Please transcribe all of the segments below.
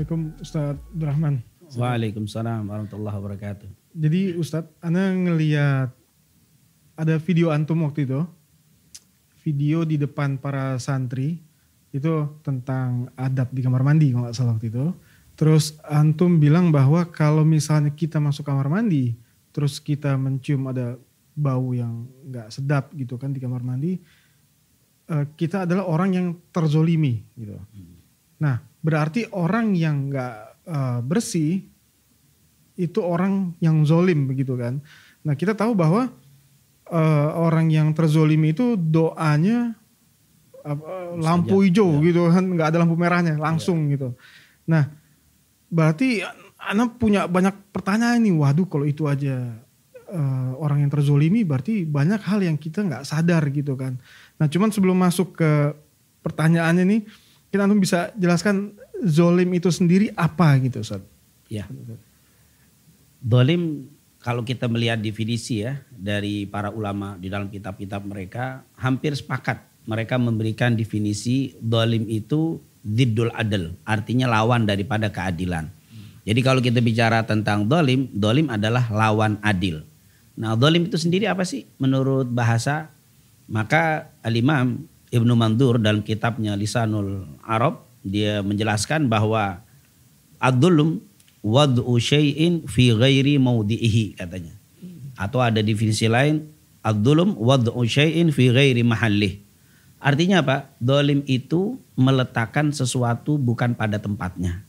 Assalamualaikum Ustadz Abdurrahman. Waalaikumsalam warahmatullahi wabarakatuh. Jadi Ustadz, Anda ngeliat ada video antum waktu itu, video di depan para santri itu tentang adab di kamar mandi kalau nggak salah waktu itu. Terus antum bilang bahwa kalau misalnya kita masuk kamar mandi, terus kita mencium ada bau yang nggak sedap gitu kan di kamar mandi, eh, kita adalah orang yang terzolimi gitu. Nah, berarti orang yang nggak eh, bersih itu orang yang zolim begitu kan. Nah, kita tahu bahwa eh, orang yang terzolimi itu doanya apa, lampu hijau ya. gitu kan, nggak ada lampu merahnya langsung gitu. Nah, berarti anak punya banyak pertanyaan nih. Waduh, kalau itu aja eh, orang yang terzolimi, berarti banyak hal yang kita nggak sadar gitu kan. Nah, cuman sebelum masuk ke pertanyaannya nih, kita antum bisa jelaskan zolim itu sendiri apa gitu, Ustaz? Ya. Dolim kalau kita melihat definisi ya dari para ulama di dalam kitab-kitab mereka hampir sepakat mereka memberikan definisi dolim itu ziddul adl artinya lawan daripada keadilan. Jadi kalau kita bicara tentang dolim, dolim adalah lawan adil. Nah dolim itu sendiri apa sih menurut bahasa? Maka Al-Imam Ibnu Mandur dalam kitabnya Lisanul Arab dia menjelaskan bahwa ad-dulm wad'u syai'in fi ghairi maudhi'ihi katanya. Atau ada definisi lain ad-dulm wad'u syai'in fi ghairi mahallih. Artinya apa? Dolim itu meletakkan sesuatu bukan pada tempatnya.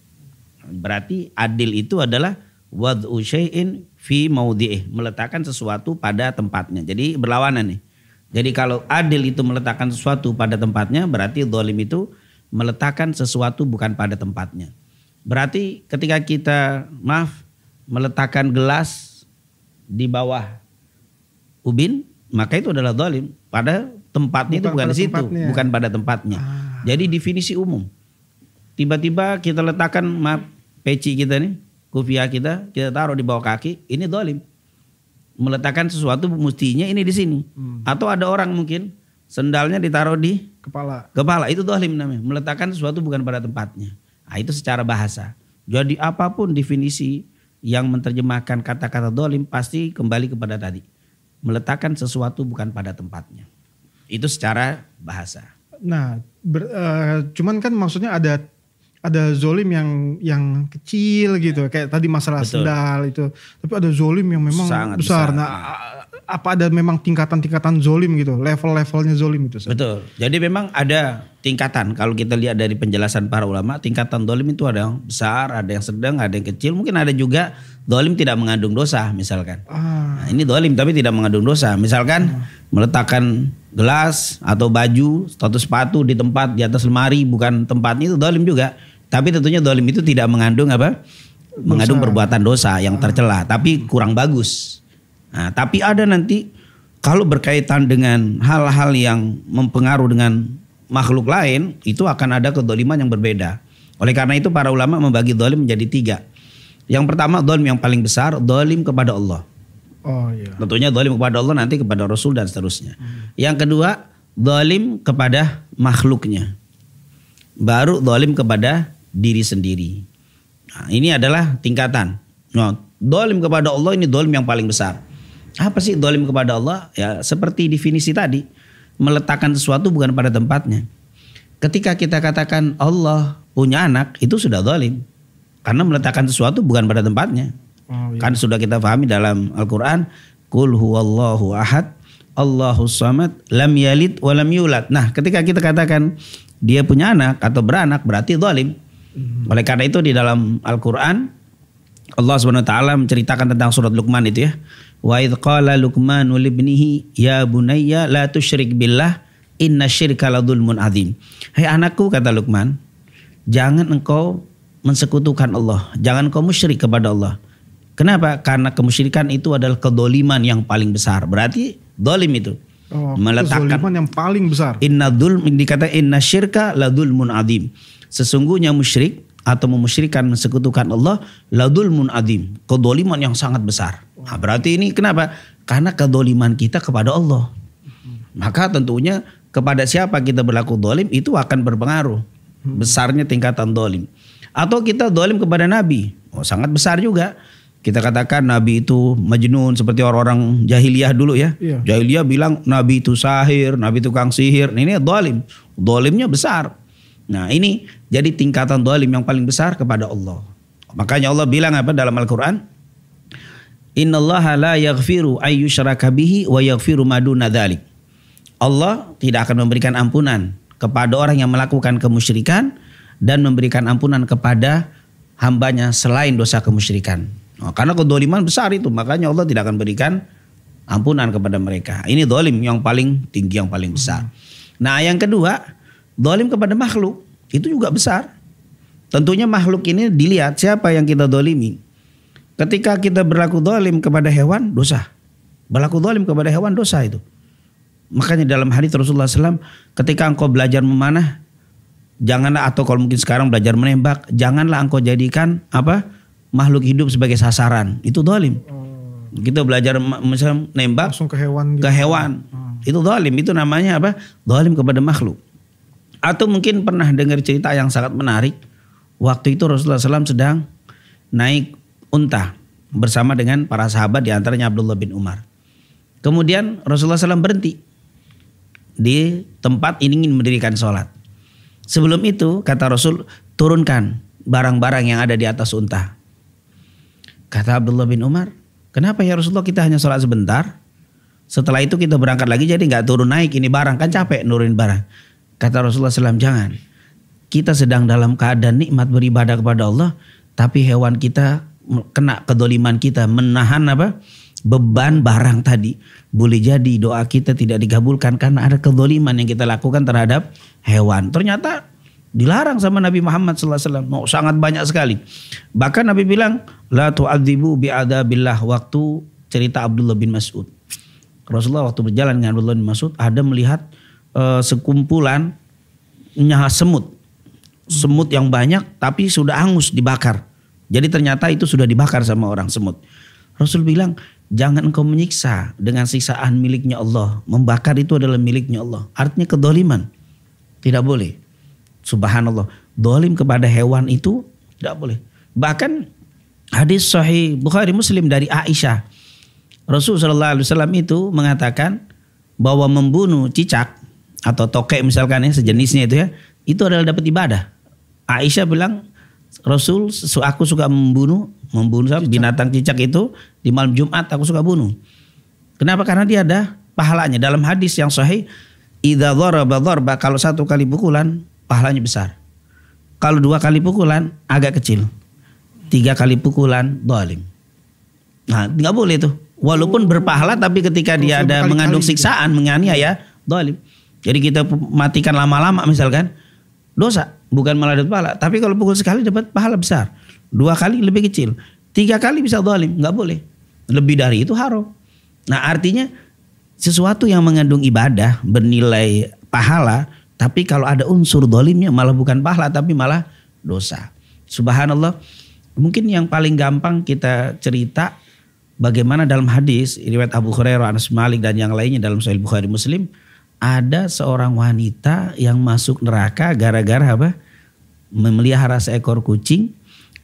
Berarti adil itu adalah wad'u syai'in fi maudhi'ih, meletakkan sesuatu pada tempatnya. Jadi berlawanan nih. Jadi kalau adil itu meletakkan sesuatu pada tempatnya, berarti dolim itu meletakkan sesuatu bukan pada tempatnya. Berarti ketika kita maaf meletakkan gelas di bawah ubin, maka itu adalah dolim. Pada tempatnya itu Bukan bukan pada di situ, tempatnya. bukan pada tempatnya. Ah. Jadi definisi umum. Tiba-tiba kita letakkan maaf peci kita nih, kufiah kita, kita taruh di bawah kaki, ini dolim. Meletakkan sesuatu mestinya ini di sini. Hmm. Atau ada orang mungkin sendalnya ditaruh di Kepala. Kepala itu dolim namanya. Meletakkan sesuatu bukan pada tempatnya. Nah, itu secara bahasa. Jadi apa pun definisi yang menerjemahkan kata-kata dolim pasti kembali kepada tadi. Meletakkan sesuatu bukan pada tempatnya. Itu secara bahasa. Nah, ber- eh, cuman kan maksudnya ada ada zolim yang yang kecil gitu, kayak tadi masalah Betul. sendal itu. Tapi ada zolim yang memang Sangat besar. besar. Nah, a- apa ada memang tingkatan-tingkatan zolim gitu, level-levelnya zolim itu? Betul. Jadi memang ada tingkatan. Kalau kita lihat dari penjelasan para ulama, tingkatan dolim itu ada yang besar, ada yang sedang, ada yang kecil. Mungkin ada juga dolim tidak mengandung dosa misalkan. Ah, Nah, ini dolim tapi tidak mengandung dosa. Misalkan meletakkan gelas atau baju atau sepatu di tempat di atas lemari bukan tempatnya itu dolim juga. Tapi tentunya dolim itu tidak mengandung apa? Mengandung perbuatan dosa yang tercela. Tapi kurang bagus. Nah, tapi ada nanti kalau berkaitan dengan hal-hal yang mempengaruhi dengan makhluk lain itu akan ada kedoliman yang berbeda. Oleh karena itu para ulama membagi dolim menjadi tiga. Yang pertama dolim yang paling besar dolim kepada Allah. oh iya. Tentunya dolim kepada Allah nanti kepada Rasul dan seterusnya. Yang kedua, dolim kepada makhluknya. Baru dolim kepada diri sendiri. Nah, ini adalah tingkatan. Nah, dolim kepada Allah ini dolim yang paling besar. Apa sih dolim kepada Allah? Ya seperti definisi tadi. Meletakkan sesuatu bukan pada tempatnya. Ketika kita katakan Allah punya anak, itu sudah dolim. Karena meletakkan sesuatu bukan pada tempatnya. Oh iya. Kan sudah kita pahami dalam Al-Quran. Kul huwallahu ahad. Allahu samad. Lam yalid wa lam yulad. Nah ketika kita katakan dia punya anak atau beranak berarti zalim. Oleh karena itu di dalam Al-Quran. Allah SWT menceritakan tentang surat Luqman itu ya. Wa idh qala Luqmanu libnihi ya bunayya la tusyrik billah inna syirka ladulmun azim. Hai anakku kata Luqman, jangan engkau mensekutukan Allah, jangan engkau musyrik kepada Allah. Kenapa? Karena kemusyrikan itu adalah kedoliman yang paling besar. Berarti dolim itu. Oh, meletakkan yang paling besar. Inna dul dikata inna syirka ladulmun adim. Sesungguhnya musyrik atau memusyrikan mensekutukan Allah ladulmun adim. Kedoliman yang sangat besar. Nah, berarti ini kenapa? Karena kedoliman kita kepada Allah. Maka tentunya kepada siapa kita berlaku dolim itu akan berpengaruh. Besarnya tingkatan dolim. Atau kita dolim kepada Nabi. Oh, sangat besar juga. Kita katakan Nabi itu majnun seperti orang-orang jahiliyah dulu ya. Iya. Jahiliyah bilang Nabi itu sahir, Nabi tukang sihir. Nah, Ini dolim. Dolimnya besar. Nah ini jadi tingkatan dolim yang paling besar kepada Allah. Makanya Allah bilang apa dalam Al-Quran? Inna Allah la yaghfiru ayyushraka wa yaghfiru maduna dhalik. Allah tidak akan memberikan ampunan kepada orang yang melakukan kemusyrikan dan memberikan ampunan kepada hambanya selain dosa kemusyrikan. Nah, karena kedoliman besar itu, makanya Allah tidak akan berikan ampunan kepada mereka. Ini dolim yang paling tinggi, yang paling besar. Nah yang kedua, dolim kepada makhluk itu juga besar. Tentunya makhluk ini dilihat siapa yang kita dolimi. Ketika kita berlaku dolim kepada hewan, dosa. Berlaku dolim kepada hewan, dosa itu. Makanya dalam hadis Rasulullah SAW, ketika engkau belajar memanah, janganlah atau kalau mungkin sekarang belajar menembak, janganlah engkau jadikan apa makhluk hidup sebagai sasaran. Itu dolim. Kita belajar misalnya nembak Langsung ke hewan gitu. ke hewan. Itu dolim, itu namanya apa? Dolim kepada makhluk. Atau mungkin pernah dengar cerita yang sangat menarik. Waktu itu Rasulullah SAW sedang naik unta bersama dengan para sahabat di antaranya Abdullah bin Umar. Kemudian Rasulullah SAW berhenti di tempat ini ingin mendirikan sholat. Sebelum itu kata Rasul turunkan barang-barang yang ada di atas unta. Kata Abdullah bin Umar, kenapa ya Rasulullah kita hanya sholat sebentar? Setelah itu kita berangkat lagi jadi nggak turun naik ini barang kan capek nurunin barang. Kata Rasulullah SAW jangan. Kita sedang dalam keadaan nikmat beribadah kepada Allah, tapi hewan kita kena kedoliman kita menahan apa beban barang tadi. Boleh jadi doa kita tidak dikabulkan karena ada kedoliman yang kita lakukan terhadap hewan. Ternyata dilarang sama Nabi Muhammad SAW. Oh, sangat banyak sekali. Bahkan Nabi bilang, la tu'adzibu bi'adabillah waktu cerita Abdullah bin Mas'ud. Rasulullah waktu berjalan dengan Abdullah bin Mas'ud ada melihat eh, sekumpulan nyaha semut. Semut yang banyak tapi sudah hangus dibakar. Jadi ternyata itu sudah dibakar sama orang semut. Rasul bilang, jangan engkau menyiksa dengan siksaan miliknya Allah. Membakar itu adalah miliknya Allah. Artinya kedoliman. Tidak boleh. Subhanallah. Dolim kepada hewan itu tidak boleh. Bahkan hadis sahih Bukhari Muslim dari Aisyah. Rasul Wasallam itu mengatakan bahwa membunuh cicak atau tokek misalkan ya sejenisnya itu ya itu adalah dapat ibadah. Aisyah bilang Rasul su- aku suka membunuh membunuh apa, binatang cicak itu di malam Jumat aku suka bunuh. Kenapa? Karena dia ada pahalanya. Dalam hadis yang sahih, idza dharaba dharba kalau satu kali pukulan pahalanya besar. Kalau dua kali pukulan agak kecil. Tiga kali pukulan dolim. Nah, nggak boleh tuh. Walaupun berpahala tapi ketika dia ada mengandung siksaan, menganiaya, dolim. Jadi kita matikan lama-lama misalkan, dosa. Bukan malah dapat pahala. Tapi kalau pukul sekali dapat pahala besar. Dua kali lebih kecil. Tiga kali bisa dolim. nggak boleh. Lebih dari itu haram. Nah artinya sesuatu yang mengandung ibadah bernilai pahala. Tapi kalau ada unsur dolimnya malah bukan pahala tapi malah dosa. Subhanallah. Mungkin yang paling gampang kita cerita bagaimana dalam hadis riwayat Abu Hurairah, Anas Malik dan yang lainnya dalam Sahih Bukhari Muslim ada seorang wanita yang masuk neraka gara-gara apa? Memelihara seekor kucing.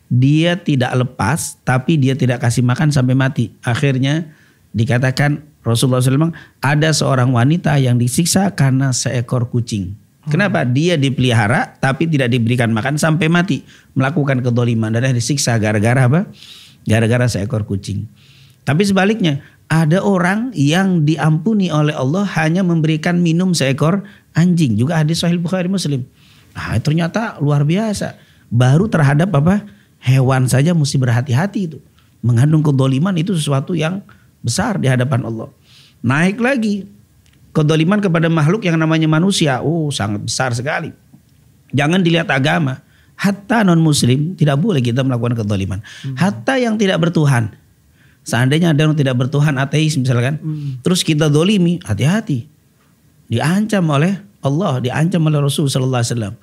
Dia tidak lepas tapi dia tidak kasih makan sampai mati. Akhirnya dikatakan Rasulullah SAW ada seorang wanita yang disiksa karena seekor kucing. Kenapa? Dia dipelihara tapi tidak diberikan makan sampai mati. Melakukan kedoliman dan disiksa gara-gara apa? Gara-gara seekor kucing. Tapi sebaliknya, ada orang yang diampuni oleh Allah hanya memberikan minum seekor anjing. Juga hadis Sahih Bukhari Muslim. Nah, ternyata luar biasa. Baru terhadap apa? Hewan saja mesti berhati-hati itu. Mengandung kedoliman itu sesuatu yang besar di hadapan Allah. Naik lagi kedoliman kepada makhluk yang namanya manusia. Oh, sangat besar sekali. Jangan dilihat agama. Hatta non muslim tidak boleh kita melakukan kedoliman. Hatta yang tidak bertuhan. Seandainya ada yang tidak bertuhan ateis misalkan. Terus kita dolimi, hati-hati. Diancam oleh Allah, diancam oleh Rasul Sallallahu Alaihi Wasallam.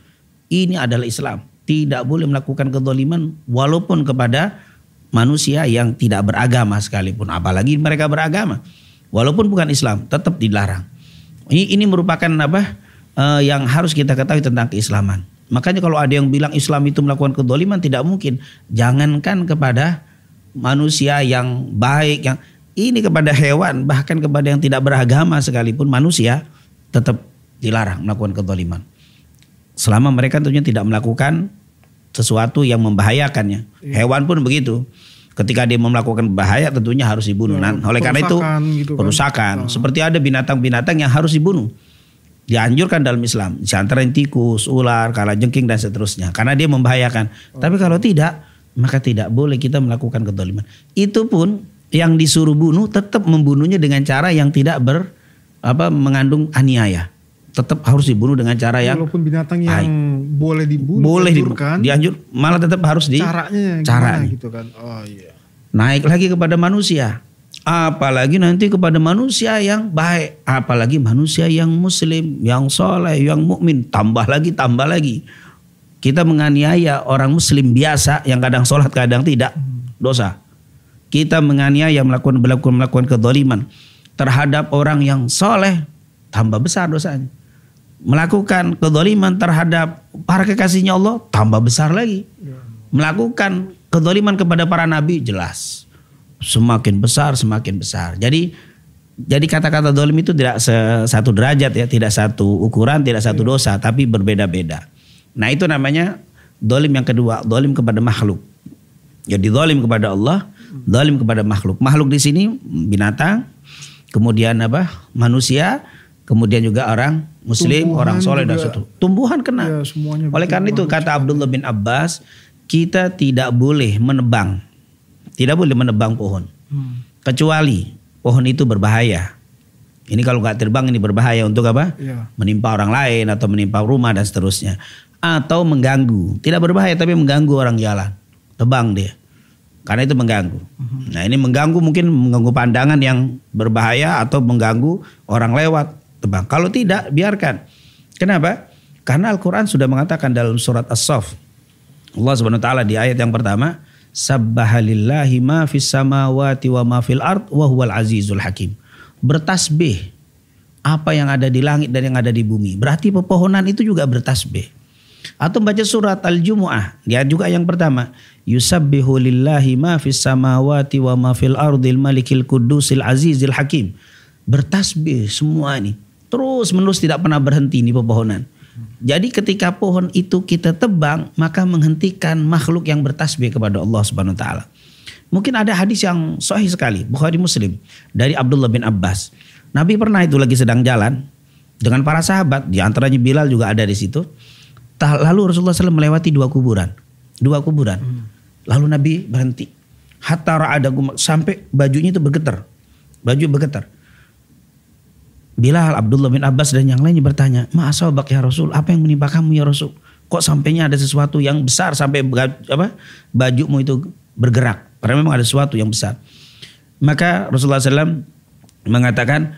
Ini adalah Islam. Tidak boleh melakukan kedoliman walaupun kepada manusia yang tidak beragama sekalipun. Apalagi mereka beragama. Walaupun bukan Islam, tetap dilarang. Ini, ini merupakan apa eh, yang harus kita ketahui tentang keislaman. Makanya kalau ada yang bilang Islam itu melakukan kedoliman tidak mungkin. Jangankan kepada manusia yang baik, yang ini kepada hewan, bahkan kepada yang tidak beragama sekalipun manusia tetap dilarang melakukan kedoliman. Selama mereka tentunya tidak melakukan sesuatu yang membahayakannya. Iya. Hewan pun begitu. Ketika dia melakukan bahaya tentunya harus dibunuh. Ya, Nah, oleh karena itu perusakan gitu kan. perusakan. Ah. Seperti ada binatang-binatang yang harus dibunuh. Dianjurkan dalam Islam. Di antara tikus, ular, kalajengking dan seterusnya. Karena dia membahayakan. Tapi kalau tidak, maka tidak boleh kita melakukan kedoliman. Itu pun yang disuruh bunuh tetap membunuhnya dengan cara yang tidak ber apa mengandung aniaya. Tetap harus dibunuh dengan cara yang Walaupun binatang yang boleh dibunuh, boleh dibunuh. dianjurkan, Dianjur malah tetap harus di caranya caranya. gitu kan. Oh iya. naik lagi kepada manusia. Apalagi nanti kepada manusia yang baik, apalagi manusia yang muslim, yang soleh, yang mukmin, tambah lagi, tambah lagi. Kita menganiaya orang muslim biasa yang kadang sholat kadang tidak, dosa. Kita menganiaya melakukan melakukan melakukan kedoliman terhadap orang yang soleh, tambah besar dosanya. Melakukan kedoliman terhadap para kekasihnya Allah, tambah besar lagi. Melakukan kedoliman kepada para nabi jelas. Semakin besar semakin besar. Jadi jadi kata-kata dolim itu tidak satu derajat ya tidak satu ukuran tidak satu dosa tapi berbeda-beda nah itu namanya dolim yang kedua dolim kepada makhluk jadi dolim kepada Allah dolim kepada makhluk makhluk di sini binatang kemudian apa manusia kemudian juga orang muslim Tumbuhan orang soleh dan seterusnya tumbuhan kena Ya, semuanya oleh karena itu kata Abdullah bin Abbas, kita tidak boleh menebang, tidak boleh menebang pohon, Hmm. kecuali pohon itu berbahaya. Ini kalau nggak terbang ini berbahaya untuk apa? Iya. Menimpa orang lain atau menimpa rumah dan seterusnya, atau mengganggu. Tidak berbahaya tapi mengganggu orang jalan, tebang dia. Karena itu mengganggu. Nah ini mengganggu mungkin mengganggu pandangan yang berbahaya atau mengganggu orang lewat, tebang. Kalau tidak biarkan. Kenapa? Karena Al-Quran sudah mengatakan dalam surat As-Saff. Allah subhanahu wa ta'ala di ayat yang pertama. Sabbahalillahi ma fis samawati wa ma fil ard wa huwal azizul hakim. Bertasbih apa yang ada di langit dan yang ada di bumi. Berarti pepohonan itu juga bertasbih. Atau baca surat Al-Jumu'ah. Dia juga yang pertama. Yusabbihu lillahi ma fis samawati wa ma fil ardil malikil kudusil azizil hakim. Bertasbih semua ini. Terus menerus tidak pernah berhenti ini pepohonan. Jadi ketika pohon itu kita tebang, maka menghentikan makhluk yang bertasbih kepada Allah Subhanahu wa taala. Mungkin ada hadis yang sahih sekali, Bukhari Muslim dari Abdullah bin Abbas. Nabi pernah itu lagi sedang jalan dengan para sahabat, di antaranya Bilal juga ada di situ. Lalu Rasulullah SAW melewati dua kuburan, dua kuburan. Lalu Nabi berhenti. Hatta gum- sampai bajunya itu bergetar, baju bergetar. Bilal, Abdullah bin Abbas dan yang lainnya bertanya, Ma'asabak ya Rasul, apa yang menimpa kamu ya Rasul? Kok sampainya ada sesuatu yang besar sampai apa bajumu itu bergerak? Karena memang ada sesuatu yang besar. Maka Rasulullah SAW mengatakan,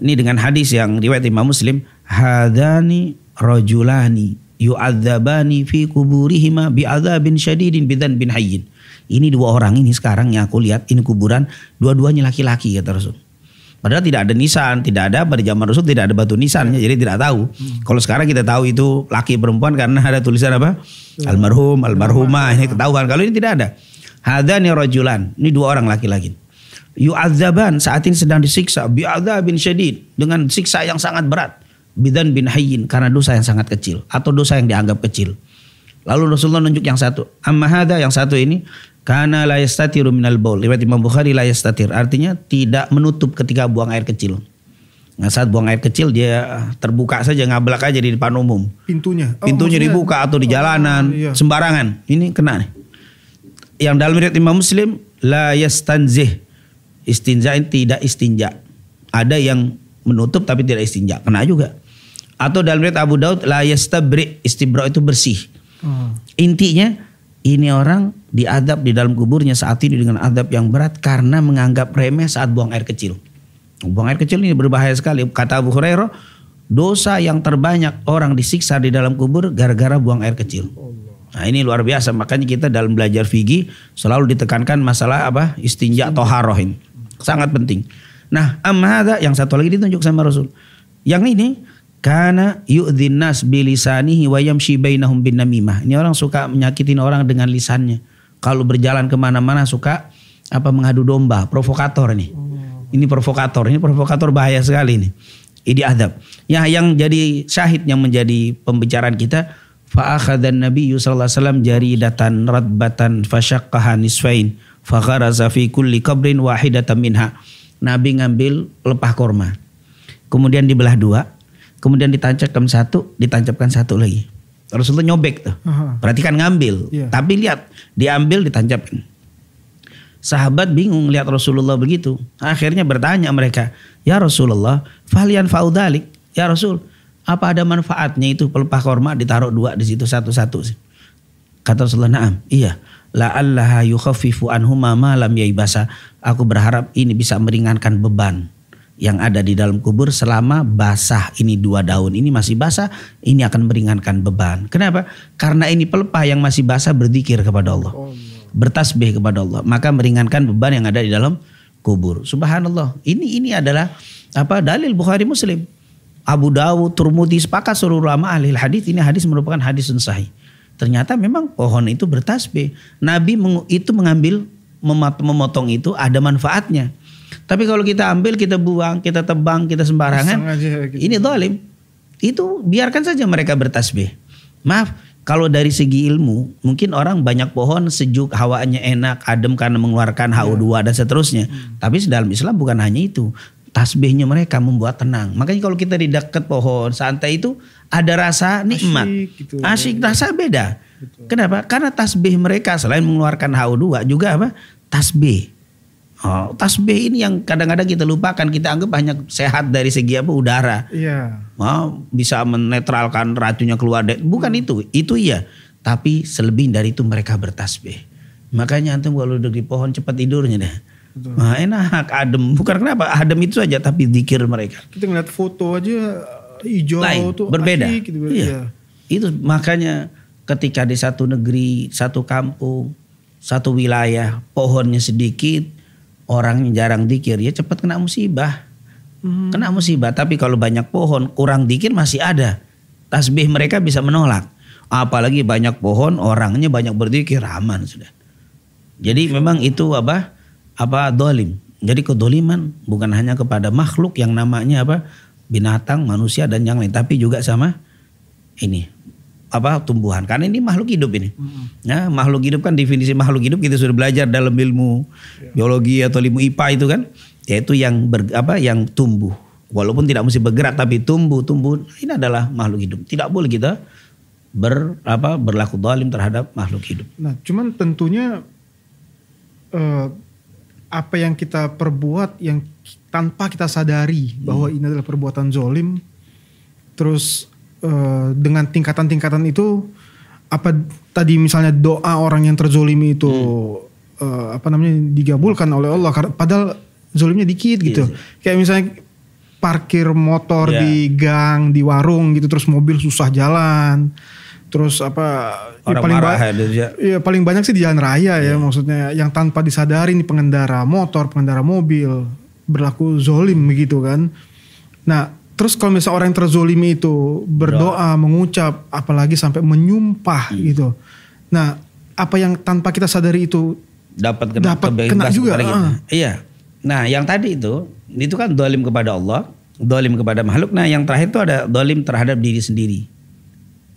ini dengan hadis yang riwayat Imam Muslim, hadani rajulani yu'adzabani fi kuburihima bi'adzabin syadidin bidan bin hayyin. Ini dua orang ini sekarang yang aku lihat ini kuburan dua-duanya laki-laki kata Rasul. Padahal tidak ada nisan, tidak ada pada zaman Rasul tidak ada batu nisannya, jadi tidak tahu. Kalau sekarang kita tahu itu laki perempuan karena ada tulisan apa? Almarhum, almarhumah, ini ketahuan. Kalau ini tidak ada. Hadani rajulan, ini dua orang laki-laki. Yu'adzaban saat ini sedang disiksa bi'adzabin syadid dengan siksa yang sangat berat. Bidan bin hayyin karena dosa yang sangat kecil atau dosa yang dianggap kecil. Lalu Rasulullah nunjuk yang satu. Amma hada yang satu ini karena la yastatiru minal baul. Riwayat Imam Bukhari la yastatir. Artinya tidak menutup ketika buang air kecil. Nah saat buang air kecil dia terbuka saja ngablak aja di depan umum. Pintunya. Oh, Pintunya maksudnya- dibuka atau di jalanan Oh, iya. sembarangan. Ini kena nih. Yang dalam riwayat Imam Muslim la yastanzih. Istinja tidak istinja. Ada yang menutup tapi tidak istinja. Kena juga. Atau dalam riwayat Abu Daud la yastabri. Istibra itu bersih. Oh. Intinya ini orang diadab di dalam kuburnya saat ini dengan adab yang berat karena menganggap remeh saat buang air kecil. Buang air kecil ini berbahaya sekali. Kata Abu Hurairah, dosa yang terbanyak orang disiksa di dalam kubur gara-gara buang air kecil. Nah ini luar biasa. Makanya kita dalam belajar fikih selalu ditekankan masalah apa istinja toharoh ini. Sangat penting. Nah amhada yang satu lagi ditunjuk sama Rasul. Yang ini Karena yu'dhin nas bilisanihi wa yamshi bainahum bin namimah. Ini orang suka menyakitin orang dengan lisannya. Kalau berjalan ke mana-mana suka apa mengadu domba, provokator nih. Ini provokator, ini provokator bahaya sekali nih. Ini adab. Ya yang jadi syahid yang menjadi pembicaraan kita fa'akhadan Nabi sallallahu alaihi wasallam jaridatan radbatan fasyaqqaha nisfain fagharaza fi kulli qabrin wahidatan minha. Nabi ngambil lepah korma. Kemudian dibelah dua, kemudian ditancapkan satu, ditancapkan satu lagi. Rasulullah nyobek tuh. Aha. Perhatikan ngambil, Iya. tapi lihat diambil ditancapkan. Sahabat bingung lihat Rasulullah begitu. Akhirnya bertanya mereka, "Ya Rasulullah, falian faudalik." Ya Rasul, apa ada manfaatnya itu pelepah korma ditaruh dua di situ satu-satu? Kata Rasulullah, "Na'am." Iya. La'allaha yukhaffifu anhuma ma lam yaibasa. Aku berharap ini bisa meringankan beban yang ada di dalam kubur selama basah. Ini dua daun ini masih basah, ini akan meringankan beban. Kenapa? Karena ini pelepah yang masih basah berzikir kepada Allah. Bertasbih kepada Allah, maka meringankan beban yang ada di dalam kubur. Subhanallah. Ini ini adalah apa dalil Bukhari Muslim. Abu Dawud, Turmudi sepakat seluruh ulama ahli hadis ini hadis merupakan hadis sahih. Ternyata memang pohon itu bertasbih. Nabi itu mengambil memotong itu ada manfaatnya. Tapi kalau kita ambil, kita buang, kita tebang, kita sembarangan, Sengaja gitu. ini dolim. Itu biarkan saja mereka bertasbih. Maaf, kalau dari segi ilmu, mungkin orang banyak pohon sejuk, hawanya enak, adem karena mengeluarkan HO2 dan seterusnya. Tapi dalam Islam bukan hanya itu. Tasbihnya mereka membuat tenang. Makanya kalau kita di dekat pohon santai itu ada rasa nikmat. Asyik gitu. Asyik rasa beda. Kenapa? Karena tasbih mereka selain mengeluarkan HO2 juga apa? Tasbih. Oh, tasbih ini yang kadang-kadang kita lupakan. Kita anggap hanya sehat dari segi apa udara. Iya. Oh, bisa menetralkan racunnya keluar. Bukan itu, itu iya. Tapi selebih dari itu mereka bertasbih. Makanya antum kalau duduk di pohon cepat tidurnya deh. Nah, enak, adem. Bukan kenapa, adem itu aja tapi zikir mereka. Kita ngeliat foto aja hijau Lain, tuh berbeda. asyik gitu. Iya. Iya. Itu makanya ketika di satu negeri, satu kampung, satu wilayah pohonnya sedikit, orangnya jarang dikir, ya cepat kena musibah. Hmm. Kena musibah, tapi kalau banyak pohon, kurang dikir masih ada. Tasbih mereka bisa menolak. Apalagi banyak pohon, orangnya banyak berzikir, aman sudah. Jadi memang itu apa? Apa dolim. Jadi kedoliman bukan hanya kepada makhluk yang namanya apa? Binatang, manusia dan yang lain, tapi juga sama ini apa tumbuhan. Karena ini makhluk hidup ini. Ya makhluk hidup kan definisi makhluk hidup kita sudah belajar dalam ilmu biologi atau ilmu IPA itu kan yaitu yang ber, apa yang tumbuh. Walaupun tidak mesti bergerak tapi tumbuh tumbuh. Ini adalah makhluk hidup. Tidak boleh kita ber apa berlaku zalim terhadap makhluk hidup. Nah, cuman tentunya eh, apa yang kita perbuat yang tanpa kita sadari bahwa ini adalah perbuatan zolim, terus eh, dengan tingkatan-tingkatan itu apa tadi misalnya doa orang yang terzolimi itu eh, apa namanya digabulkan oleh Allah padahal zolimnya dikit gitu. Kayak misalnya parkir motor Iya. di gang, di warung gitu terus mobil susah jalan. Terus apa ya paling marah ba- ya. Iya paling banyak sih di jalan raya ya maksudnya yang tanpa disadari nih pengendara motor, pengendara mobil berlaku zolim begitu kan. Nah terus kalau misalnya orang yang terzolimi itu berdoa, mengucap, apalagi sampai menyumpah Hmm. gitu. Nah apa yang tanpa kita sadari itu dapat kena, Dapat kena juga, kita. ah. Iya. Nah, yang tadi itu itu kan dolim kepada Allah, dolim kepada makhluk. Nah, yang terakhir itu ada dolim terhadap diri sendiri.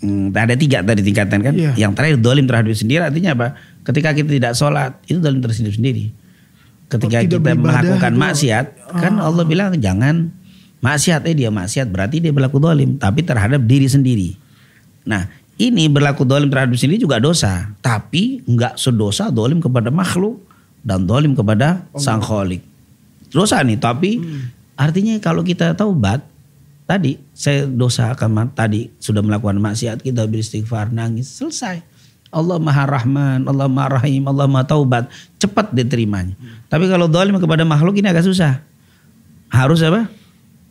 Hmm, ada tiga tadi tingkatan kan. Iya. Yang terakhir dolim terhadap diri sendiri artinya apa? Ketika kita tidak sholat itu dolim terhadap sendiri. Ketika kita melakukan itu. maksiat, kan Allah bilang jangan maksiat. Eh dia maksiat berarti dia berlaku dolim, tapi terhadap diri sendiri. Nah ini berlaku dolim terhadap diri sendiri juga dosa. Tapi nggak sedosa dolim kepada makhluk dan dolim kepada sang kholik. Dosa nih, tapi artinya kalau kita taubat, tadi saya dosa akan tadi sudah melakukan maksiat kita beristighfar nangis selesai. Allah Maha Rahman, Allah Maha Rahim, Allah Maha Taubat, cepat diterimanya. Tapi kalau dolim kepada makhluk ini agak susah. Harus apa?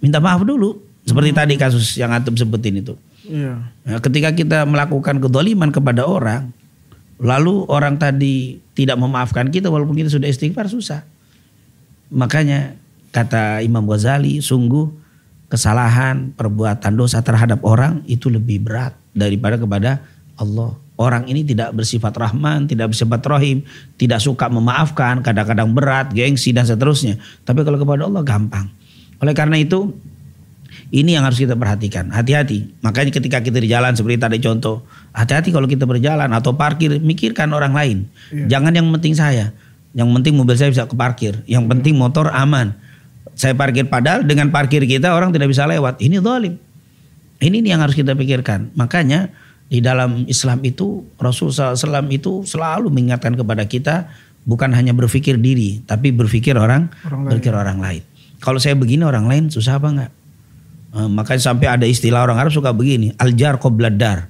Minta maaf dulu. Seperti tadi kasus yang antum sebutin itu. Iya. Nah, ketika kita melakukan kedoliman kepada orang, lalu orang tadi tidak memaafkan kita walaupun kita sudah istighfar susah. Makanya kata Imam Ghazali, sungguh kesalahan, perbuatan dosa terhadap orang itu lebih berat daripada kepada Allah. Orang ini tidak bersifat rahman, tidak bersifat rahim, tidak suka memaafkan, kadang-kadang berat, gengsi dan seterusnya. Tapi kalau kepada Allah gampang. Oleh karena itu ini yang harus kita perhatikan. Hati-hati. Makanya ketika kita di jalan seperti tadi contoh, hati-hati kalau kita berjalan atau parkir, mikirkan orang lain. Iya. Jangan yang penting saya. Yang penting mobil saya bisa ke parkir. Yang penting motor aman. Saya parkir padahal dengan parkir kita orang tidak bisa lewat. Ini zalim. Ini nih yang harus kita pikirkan. Makanya di dalam Islam itu Rasulullah SAW itu selalu mengingatkan kepada kita bukan hanya berpikir diri, tapi berpikir orang, Orang lain. berpikir orang lain. Kalau saya begini orang lain susah apa enggak? Eh, makanya sampai ada istilah orang Arab suka begini, aljar qobladar.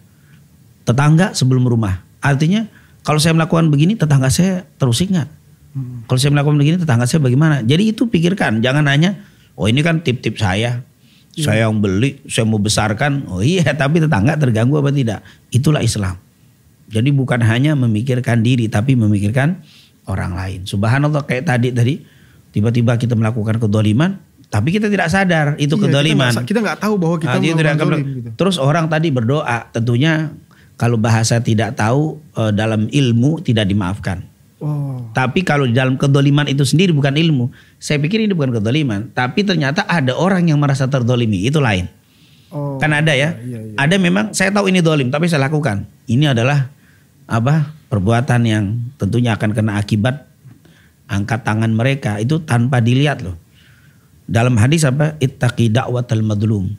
Tetangga sebelum rumah. Artinya kalau saya melakukan begini tetangga saya terus ingat. Hmm. Kalau saya melakukan begini tetangga saya bagaimana? Jadi itu pikirkan, jangan hanya oh ini kan tip-tip saya. Saya yang beli, saya mau besarkan. Oh iya, tapi tetangga terganggu apa tidak? Itulah Islam. Jadi bukan hanya memikirkan diri tapi memikirkan orang lain. Subhanallah kayak tadi tadi tiba-tiba kita melakukan kedoliman tapi kita tidak sadar itu Iya, kedoliman. Kita nggak, tahu bahwa kita Ah, dia melakukan gitu. Terus orang tadi berdoa, tentunya kalau bahasa tidak tahu eh, dalam ilmu tidak dimaafkan. Oh. Tapi kalau di dalam kedoliman itu sendiri bukan ilmu, saya pikir ini bukan kedoliman. Tapi ternyata ada orang yang merasa terdolimi, itu lain. Oh. Kan ada ya, Iya, iya. ada memang saya tahu ini dolim, tapi saya lakukan. Ini adalah apa perbuatan yang tentunya akan kena akibat angkat tangan mereka itu tanpa dilihat loh. Dalam hadis apa? Ittaqi da'watal madlum.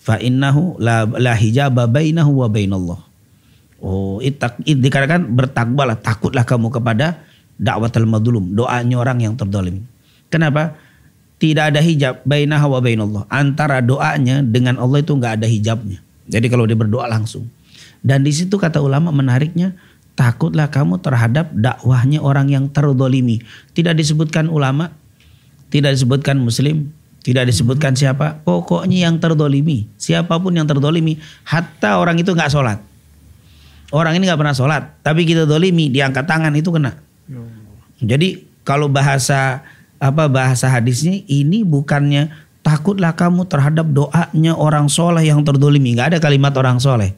Fa innahu la, la hijaba bainahu wa bainallah. Oh, ittaq, it- dikatakan bertakwalah, takutlah kamu kepada dakwatul madlum, doanya orang yang terdolim. Kenapa? Tidak ada hijab bainahu wa bainallah. Antara doanya dengan Allah itu nggak ada hijabnya. Jadi kalau dia berdoa langsung. Dan di situ kata ulama menariknya, takutlah kamu terhadap dakwahnya orang yang terdolimi. Tidak disebutkan ulama, tidak disebutkan muslim, tidak disebutkan siapa. Pokoknya yang terdolimi. Siapa pun yang terdolimi. Hatta orang itu nggak sholat. Orang ini nggak pernah sholat. Tapi kita dolimi, diangkat tangan itu kena. Ya. Jadi kalau bahasa apa bahasa hadisnya ini bukannya takutlah kamu terhadap doanya orang soleh yang terdolimi. Nggak ada kalimat orang soleh.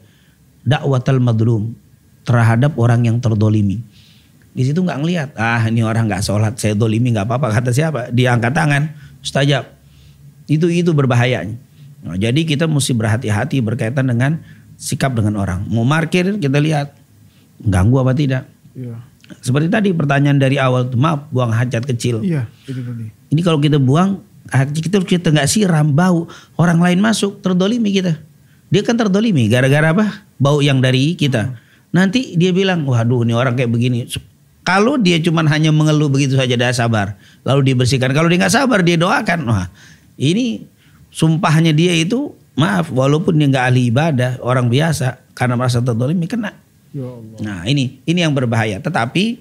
Dakwatal madlum terhadap orang yang terdolimi. Di situ nggak ngelihat. Ah ini orang nggak sholat, saya dolimi nggak apa-apa. Kata siapa? Dia angkat tangan, mustajab. Itu itu berbahayanya. Nah, jadi kita mesti berhati-hati berkaitan dengan sikap dengan orang. Mau markir kita lihat ganggu apa tidak. Iya. Seperti tadi pertanyaan dari awal, maaf buang hajat kecil. Iya, itu tadi. Ini kalau kita buang hajat kita kita nggak siram bau orang lain masuk terdolimi kita. Dia kan terdolimi gara-gara apa? Bau yang dari kita. Nanti dia bilang, waduh ini orang kayak begini. Kalau dia cuman hanya mengeluh begitu saja dah sabar, lalu dibersihkan. Kalau dia nggak sabar dia doakan, wah ini sumpahnya dia itu maaf walaupun dia nggak ahli ibadah orang biasa karena merasa terdolimi kena. Ya Allah. Nah ini ini yang berbahaya. Tetapi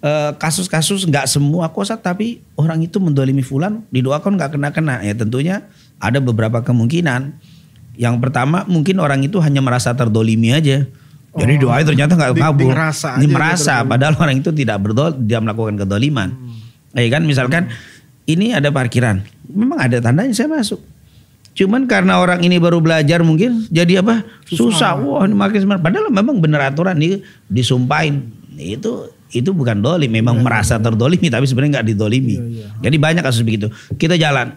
eh, kasus-kasus nggak semua kosa, tapi orang itu mendolimi fulan didoakan nggak kena kena. Ya tentunya ada beberapa kemungkinan. Yang pertama mungkin orang itu hanya merasa terdolimi aja. Jadi Oh, doanya ternyata nggak di- di kabul. ngerasa Ini aja dia merasa, terdolimi. padahal orang itu tidak berdol, tidak melakukan kedoliman. Ya kan, misalkan ini ada parkiran, memang ada tandanya saya masuk. Cuman karena orang ini baru belajar mungkin jadi apa? Susah. Wah, ini makin semangat. Padahal memang benar aturan ini disumpahin. Itu itu bukan dolim, memang merasa terdolimi tapi sebenarnya nggak didolimi. Iya, iya. Jadi banyak kasus begitu. Kita jalan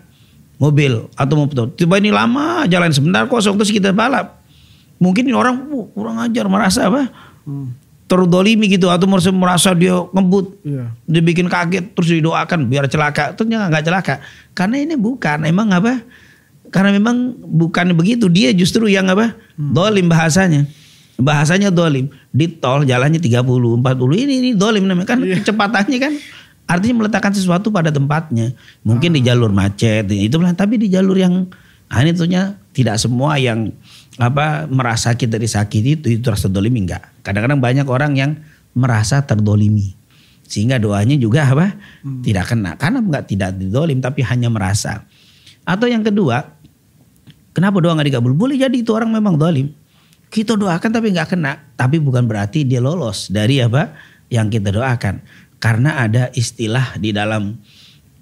mobil atau motor, tiba ini lama jalan sebentar kosong terus kita balap. Mungkin ini orang "Wah, kurang ajar merasa apa? Hmm. Terdolimi gitu atau merasa, merasa dia ngebut Iya. dibikin kaget terus didoakan biar celaka. Ternyata nggak celaka. Karena ini bukan emang apa? Karena memang bukan begitu. Dia justru yang apa? Dolim bahasanya. Bahasanya dolim. Di tol jalannya 30 40 ini ini dolim namanya. Kan kecepatannya kan artinya meletakkan sesuatu pada tempatnya. Mungkin di jalur macet itu tapi di jalur yang ah, ini tentunya tidak semua yang apa merasa kita disakiti itu itu rasa dolimi enggak. Kadang-kadang banyak orang yang merasa terdolimi. Sehingga doanya juga apa? Tidak kena. Karena enggak tidak didolim tapi hanya merasa. Atau yang kedua kenapa doa nggak dikabul? Boleh jadi itu orang memang dolim. Kita doakan tapi nggak kena. Tapi bukan berarti dia lolos dari apa? Yang kita doakan. Karena ada istilah di dalam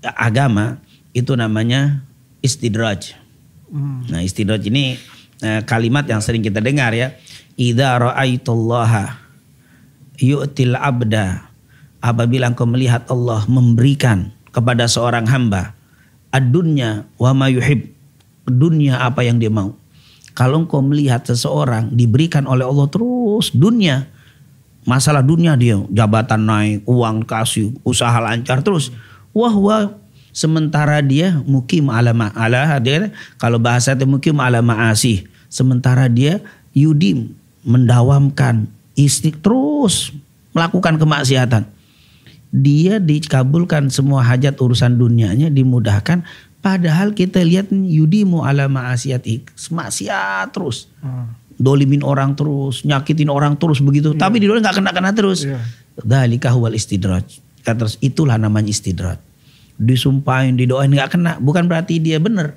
agama itu namanya istidraj. Nah istidraj ini eh, kalimat yang sering kita dengar ya. Idza ra'aitullaha yu'til abda. Apabila engkau melihat Allah memberikan kepada seorang hamba ad-dunya wa ma yuhib. Dunia apa yang dia mau. Kalau engkau melihat seseorang diberikan oleh Allah terus dunia. Masalah dunia dia jabatan naik, uang kasih, usaha lancar terus. Wah wah sementara dia mukim ala ala dia kalau bahasa itu mukim ala ma'asih. Sementara dia yudim mendawamkan istri terus melakukan kemaksiatan. Dia dikabulkan semua hajat urusan dunianya dimudahkan Padahal kita lihat yudimu ala ma'asiyati. Maksiat terus. Hmm. Dolimin orang terus. Nyakitin orang terus begitu. Yeah. Tapi di luar gak kena-kena terus. Yeah. Dalika huwal istidraj. Terus itulah namanya istidraj. Disumpahin, didoain gak kena. Bukan berarti dia benar.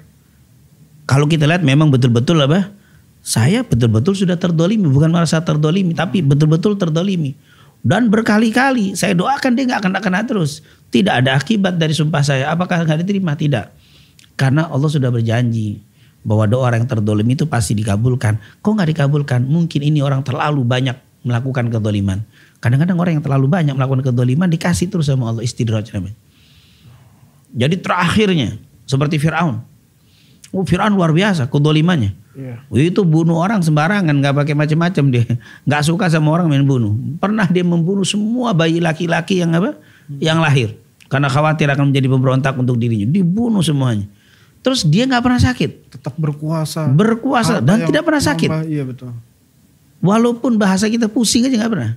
Kalau kita lihat memang betul-betul apa? Saya betul-betul sudah terdolimi. Bukan merasa terdolimi. Tapi betul-betul terdolimi. Dan berkali-kali saya doakan dia gak kena-kena terus. Tidak ada akibat dari sumpah saya. Apakah gak diterima? Tidak. Karena Allah sudah berjanji bahwa doa orang yang terdolim itu pasti dikabulkan. Kok nggak dikabulkan? Mungkin ini orang terlalu banyak melakukan kedoliman. Kadang-kadang orang yang terlalu banyak melakukan kedoliman dikasih terus sama Allah istidraj namanya. Jadi terakhirnya seperti Fir'aun. Oh Fir'aun luar biasa kedolimannya. Yeah. Itu bunuh orang sembarangan nggak pakai macam-macam dia. Nggak suka sama orang main bunuh. Pernah dia membunuh semua bayi laki-laki yang apa? Yang lahir. Karena khawatir akan menjadi pemberontak untuk dirinya. Dibunuh semuanya. Terus dia nggak pernah sakit. Tetap berkuasa. Berkuasa dan tidak pernah sakit. Nambah, iya betul. Walaupun bahasa kita pusing aja nggak pernah.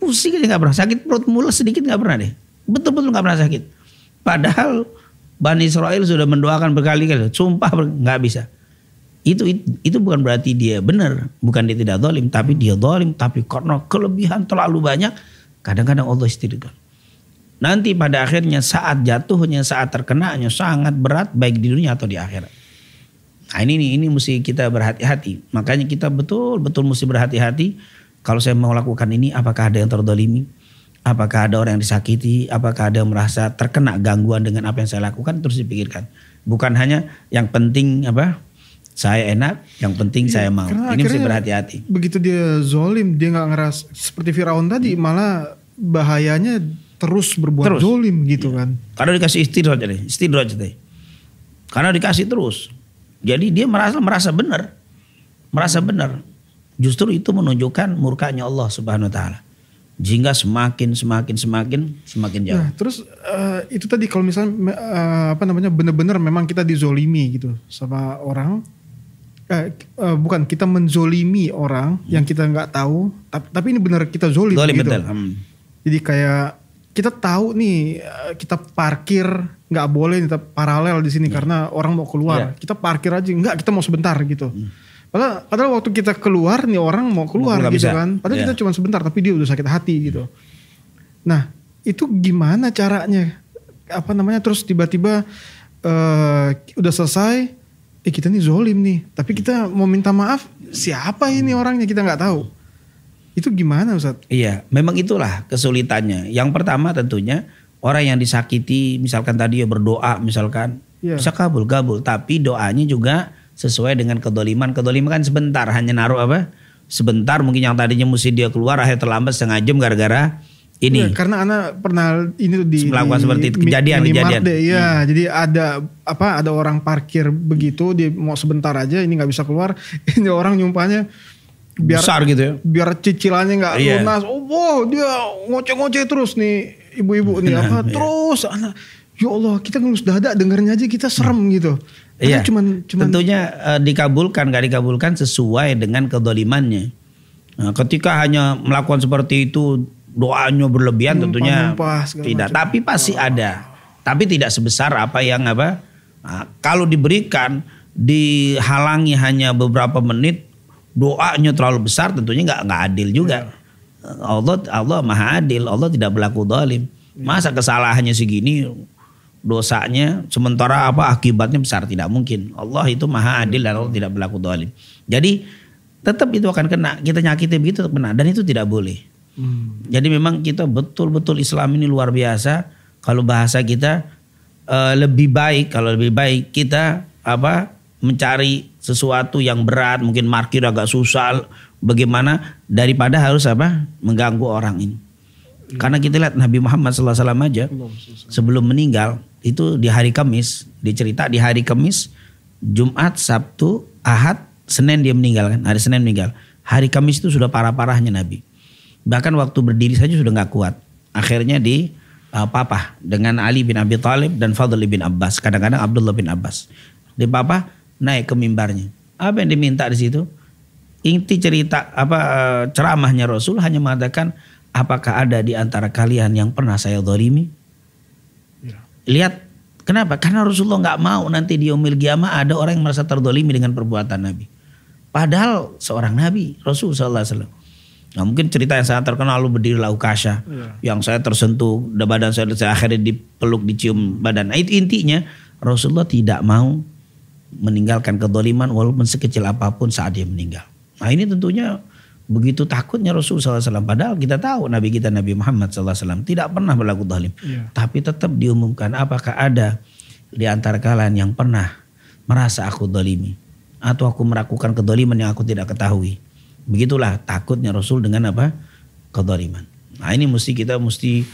Pusing aja nggak pernah. Sakit perut mulut sedikit nggak pernah deh. Betul-betul nggak pernah sakit. Padahal Bani Israel sudah mendoakan berkali-kali. Sumpah nggak bisa. Itu, itu itu bukan berarti dia benar, bukan dia tidak dolim, tapi dia dolim, tapi karena kelebihan terlalu banyak, kadang-kadang Allah istirahat. Nanti pada akhirnya saat jatuhnya, saat terkenanya sangat berat baik di dunia atau di akhirat. Nah ini nih, ini mesti kita berhati-hati. Makanya kita betul-betul mesti berhati-hati. Kalau saya mau lakukan ini, apakah ada yang terdolimi? Apakah ada orang yang disakiti? Apakah ada yang merasa terkena gangguan dengan apa yang saya lakukan? Terus dipikirkan. Bukan hanya yang penting apa? Saya enak, yang penting ya, saya mau. Ini mesti berhati-hati. Begitu dia zolim, dia nggak ngeras seperti Firaun tadi, malah bahayanya terus berbuat terus. dolim gitu ya. kan. Karena dikasih istirahat jadi, istirahat jadi. Karena dikasih terus. Jadi dia merasa merasa benar. Merasa benar. Justru itu menunjukkan murkanya Allah Subhanahu wa taala. Jika semakin semakin semakin semakin jauh. Nah, terus uh, itu tadi kalau misalnya uh, apa namanya benar-benar memang kita dizolimi gitu sama orang uh, uh, bukan kita menzolimi orang hmm. yang kita nggak tahu tapi, tapi ini benar kita zolim, zolim gitu. Betul. Hmm. Jadi kayak kita tahu nih eh, kita parkir nggak boleh kita paralel di sini yeah. karena orang mau keluar. Yeah. Kita parkir aja nggak kita mau sebentar gitu. Hmm. Padahal, padahal waktu kita keluar nih orang mau keluar mau gitu bisa. kan. Padahal yeah. kita cuma sebentar tapi dia udah sakit hati gitu. Nah itu gimana caranya? Apa namanya terus tiba-tiba uh, udah selesai, eh kita nih zolim nih. Tapi kita mau minta maaf siapa ini orangnya kita nggak tahu. Itu gimana Ustaz? Iya, memang itulah kesulitannya. Yang pertama tentunya orang yang disakiti, misalkan tadi ya berdoa misalkan, yeah. bisa kabul, kabul. Tapi doanya juga sesuai dengan kedoliman. Kedoliman kan sebentar, hanya naruh apa? Sebentar mungkin yang tadinya mesti dia keluar akhirnya terlambat setengah jam gara-gara ini. Ya, karena anak pernah ini di melakukan di, seperti itu kejadian kejadian. Deh, ya, hmm. jadi ada apa ada orang parkir begitu dia mau sebentar aja ini nggak bisa keluar. Ini orang nyumpahnya biar besar gitu ya. Biar cicilannya nggak iya. lunas. Oh, wow, dia ngoceh-ngoceh terus nih ibu-ibu nih apa iya. terus anak ya Allah kita ngelus dada dengarnya aja kita serem hmm. gitu. Iya. Cuman, cuman tentunya uh, dikabulkan gak dikabulkan sesuai dengan kedolimannya. Nah, ketika hanya melakukan seperti itu doanya berlebihan Numpah, tentunya tidak. Macam. Tapi pasti oh. ada. Tapi tidak sebesar apa yang apa. Nah, kalau diberikan dihalangi hanya beberapa menit doanya terlalu besar tentunya nggak nggak adil juga. Ya. Allah Allah maha adil, Allah tidak berlaku dolim. Ya. Masa kesalahannya segini dosanya sementara apa akibatnya besar tidak mungkin. Allah itu maha adil dan Allah tidak berlaku dolim. Jadi tetap itu akan kena. Kita nyakiti begitu tetap kena dan itu tidak boleh. Hmm. Jadi memang kita betul-betul Islam ini luar biasa. Kalau bahasa kita uh, lebih baik kalau lebih baik kita apa mencari sesuatu yang berat, mungkin markir agak susah, bagaimana daripada harus apa? mengganggu orang ini. Karena kita lihat Nabi Muhammad SAW aja sebelum meninggal itu di hari Kamis, dicerita di hari Kamis, Jumat, Sabtu, Ahad, Senin dia meninggal kan, hari Senin meninggal. Hari Kamis itu sudah parah-parahnya Nabi. Bahkan waktu berdiri saja sudah nggak kuat. Akhirnya di uh, papa dengan Ali bin Abi Thalib dan Fadl bin Abbas. Kadang-kadang Abdullah bin Abbas. Di papa naik ke mimbarnya. Apa yang diminta di situ? Inti cerita apa uh, ceramahnya Rasul hanya mengatakan apakah ada di antara kalian yang pernah saya dolimi? Ya. Lihat kenapa? Karena Rasulullah nggak mau nanti di umil kiamah ada orang yang merasa terdolimi dengan perbuatan Nabi. Padahal seorang Nabi Rasul Sallallahu Alaihi Wasallam Nah mungkin cerita yang sangat terkenal lu berdiri Laukasha yeah. yang saya tersentuh badan saya, saya akhirnya dipeluk dicium badan. Nah, itu intinya Rasulullah tidak mau meninggalkan kedoliman walaupun sekecil apa pun saat dia meninggal. Nah ini tentunya begitu takutnya Rasulullah SAW. Padahal kita tahu Nabi kita Nabi Muhammad SAW tidak pernah berlaku dolim. Yeah. Tapi tetap diumumkan apakah ada di antara kalian yang pernah merasa aku dolimi. Atau aku melakukan kedoliman yang aku tidak ketahui Begitulah takutnya Rasul dengan apa? Kedoliman. Nah ini mesti kita mesti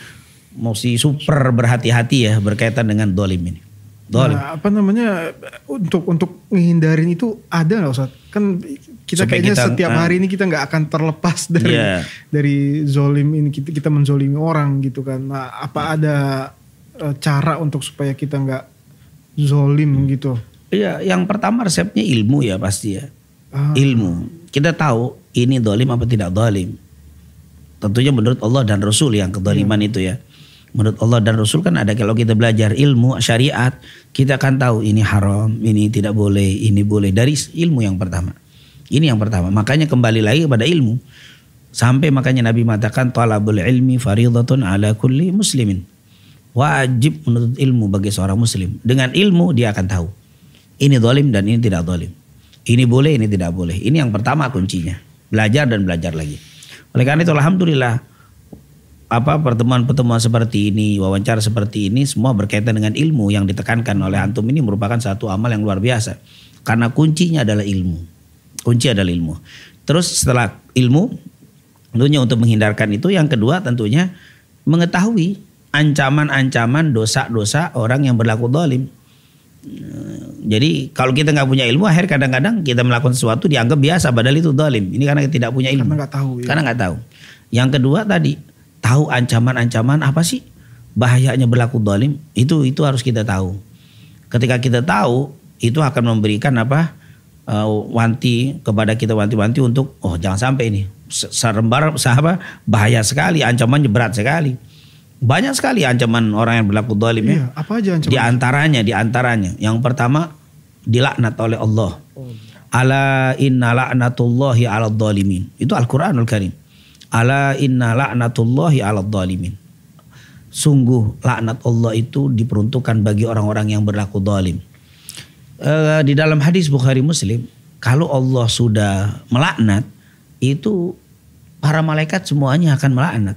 mesti super berhati-hati ya berkaitan dengan dolim ini. Dolim. Nah, apa namanya untuk untuk menghindarin itu ada nggak Ustaz? Kan kita Supaya kayaknya kita, setiap nah, hari ini kita nggak akan terlepas dari yeah. dari zolim ini kita kita menzolimi orang gitu kan. Nah, apa ada uh, cara untuk supaya kita nggak zolim gitu? Iya, yang pertama resepnya ilmu ya pasti ya. Ah. Ilmu kita tahu ini dolim apa tidak dolim. Tentunya menurut Allah dan Rasul yang kedoliman hmm. itu ya. Menurut Allah dan Rasul kan ada kalau kita belajar ilmu syariat, kita akan tahu ini haram, ini tidak boleh, ini boleh dari ilmu yang pertama. Ini yang pertama. Makanya kembali lagi kepada ilmu. Sampai makanya Nabi mengatakan talabul ilmi faridatun ala kulli muslimin. Wajib menuntut ilmu bagi seorang muslim. Dengan ilmu dia akan tahu. Ini dolim dan ini tidak dolim. Ini boleh, ini tidak boleh. Ini yang pertama kuncinya. Belajar dan belajar lagi. Oleh karena itu alhamdulillah apa pertemuan-pertemuan seperti ini, wawancara seperti ini semua berkaitan dengan ilmu yang ditekankan oleh antum ini merupakan satu amal yang luar biasa. Karena kuncinya adalah ilmu. Kunci adalah ilmu. Terus setelah ilmu tentunya untuk menghindarkan itu yang kedua tentunya mengetahui ancaman-ancaman dosa-dosa orang yang berlaku dolim. Jadi kalau kita nggak punya ilmu, akhir kadang-kadang kita melakukan sesuatu dianggap biasa, padahal itu dolim. Ini karena kita tidak punya ilmu. Karena nggak tahu. Ya. Karena nggak tahu. Yang kedua tadi tahu ancaman-ancaman apa sih bahayanya berlaku dolim itu itu harus kita tahu. Ketika kita tahu itu akan memberikan apa uh, wanti kepada kita wanti-wanti untuk oh jangan sampai ini serembar sahabat bahaya sekali ancamannya berat sekali banyak sekali ancaman orang yang berlaku dolim ya. iya, ya. Apa aja ancaman? Di antaranya, di antaranya. Yang pertama dilaknat oleh Allah. Oh. Ala inna la'natullahi ala dhalimin. Itu Al-Quranul Karim. Ala inna la'natullahi ala dhalimin. Sungguh laknat Allah itu diperuntukkan bagi orang-orang yang berlaku dolim. Uh, di dalam hadis Bukhari Muslim, kalau Allah sudah melaknat, itu para malaikat semuanya akan melaknat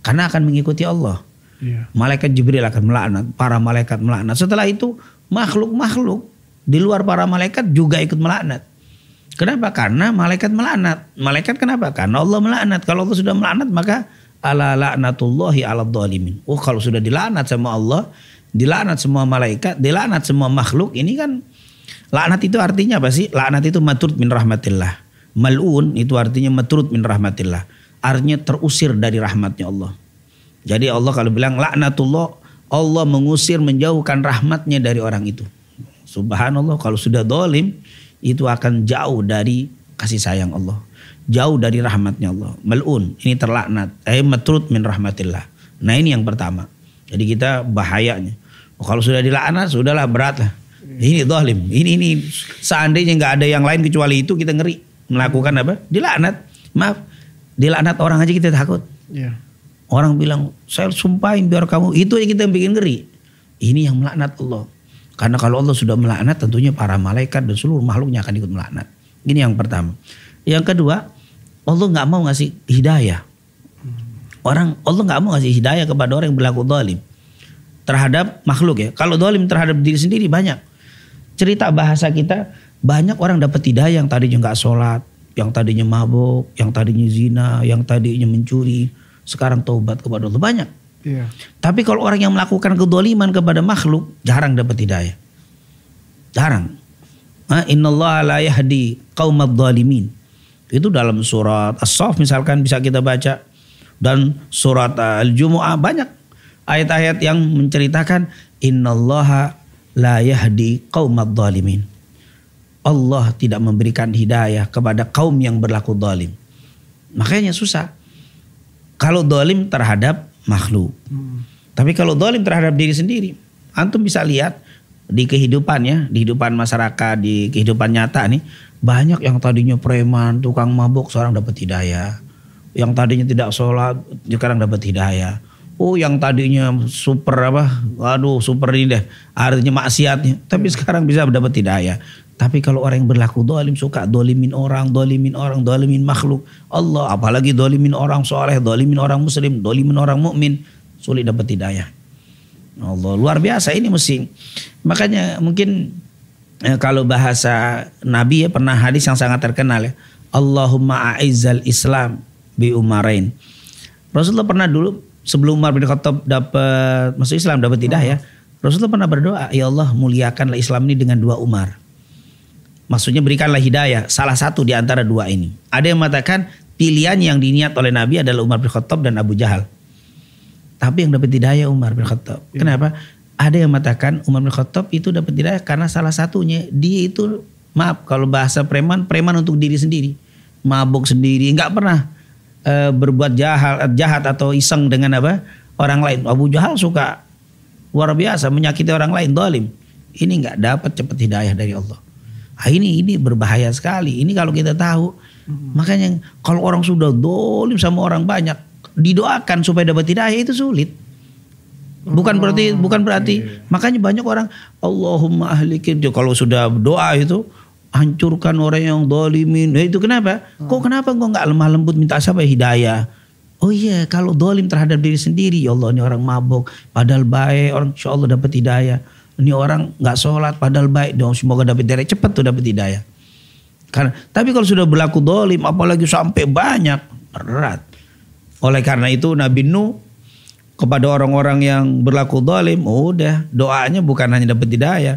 karena akan mengikuti Allah. Yeah. Malaikat Jibril akan melaknat, para malaikat melaknat. Setelah itu makhluk-makhluk di luar para malaikat juga ikut melaknat. Kenapa? Karena malaikat melaknat. Malaikat kenapa? Karena Allah melaknat. Kalau Allah sudah melaknat maka ala laknatullahi ala dhalimin. Oh kalau sudah dilaknat sama Allah, dilaknat semua malaikat, dilaknat semua makhluk, ini kan laknat itu artinya apa sih? Laknat itu maturut min rahmatillah. Mal'un itu artinya maturut min rahmatillah artinya terusir dari rahmatnya Allah. Jadi Allah kalau bilang laknatullah, Allah mengusir menjauhkan rahmatnya dari orang itu. Subhanallah kalau sudah dolim itu akan jauh dari kasih sayang Allah. Jauh dari rahmatnya Allah. Mal'un, ini terlaknat. Eh matrut min rahmatillah. Nah ini yang pertama. Jadi kita bahayanya. Oh, kalau sudah dilaknat, sudahlah berat lah. Ini dolim. Ini ini seandainya nggak ada yang lain kecuali itu kita ngeri melakukan apa? Dilaknat. Maaf, dilaknat orang aja kita takut. Yeah. Orang bilang, saya sumpahin biar kamu. Itu yang kita bikin ngeri. Ini yang melaknat Allah. Karena kalau Allah sudah melaknat tentunya para malaikat dan seluruh makhluknya akan ikut melaknat. Ini yang pertama. Yang kedua, Allah nggak mau ngasih hidayah. Orang Allah nggak mau ngasih hidayah kepada orang yang berlaku dolim terhadap makhluk ya. Kalau dolim terhadap diri sendiri banyak. cerita bahasa kita banyak orang dapat hidayah yang tadinya nggak sholat, yang tadinya mabuk, yang tadinya zina, yang tadinya mencuri, sekarang taubat kepada Allah banyak. Iya. Tapi kalau orang yang melakukan kedoliman kepada makhluk jarang dapat hidayah. Jarang. Inna Allah la yahdi qawmad zalimin. Itu dalam surat As-Saff misalkan bisa kita baca. Dan surat Al-Jumu'ah banyak ayat-ayat yang menceritakan Inna Allah la yahdi zalimin. Allah tidak memberikan hidayah kepada kaum yang berlaku zalim. Makanya susah. Kalau zalim terhadap makhluk. Hmm. Tapi kalau zalim terhadap diri sendiri, antum bisa lihat di kehidupan ya, di kehidupan masyarakat, di kehidupan nyata nih, banyak yang tadinya preman, tukang mabuk, seorang dapat hidayah. Yang tadinya tidak sholat, sekarang dapat hidayah. Oh yang tadinya super apa, waduh super ini deh, artinya maksiatnya. Tapi sekarang bisa dapat hidayah. Tapi kalau orang yang berlaku dolim suka dolimin orang, dolimin orang, dolimin makhluk. Allah apalagi dolimin orang soleh, dolimin orang muslim, dolimin orang mukmin sulit dapat hidayah. Allah luar biasa ini mesti. Makanya mungkin eh, kalau bahasa Nabi ya pernah hadis yang sangat terkenal ya. Allahumma a'izzal Islam bi umarain. Rasulullah pernah dulu sebelum Umar bin Khattab dapat masuk Islam dapat hidayah. Rasulullah pernah berdoa, ya Allah muliakanlah Islam ini dengan dua Umar. Maksudnya berikanlah hidayah salah satu di antara dua ini. Ada yang mengatakan pilihan yang diniat oleh Nabi adalah Umar bin Khattab dan Abu Jahal. Tapi yang dapat hidayah Umar bin Khattab. Ya. Kenapa? Ada yang mengatakan Umar bin Khattab itu dapat hidayah karena salah satunya dia itu maaf kalau bahasa preman preman untuk diri sendiri, mabuk sendiri, nggak pernah e, berbuat jahat jahat atau iseng dengan apa orang lain. Abu Jahal suka luar biasa menyakiti orang lain, dolim. Ini nggak dapat cepat hidayah dari Allah. Ah, ini ini berbahaya sekali. Ini kalau kita tahu, hmm. makanya kalau orang sudah dolim sama orang banyak, didoakan supaya dapat hidayah itu sulit. Bukan berarti oh, bukan berarti iya. makanya banyak orang Allahumma ahlikin kalau sudah doa itu hancurkan orang yang dolimin. Nah, itu kenapa? Hmm. Kok kenapa kok nggak lemah lembut minta siapa hidayah? Oh iya, kalau dolim terhadap diri sendiri, ya Allah ini orang mabuk, padahal baik, orang insya Allah dapat hidayah ini orang nggak sholat padahal baik dong semoga dapat hidayah cepat tuh dapat hidayah karena tapi kalau sudah berlaku dolim apalagi sampai banyak berat oleh karena itu Nabi Nuh kepada orang-orang yang berlaku dolim udah doanya bukan hanya dapat hidayah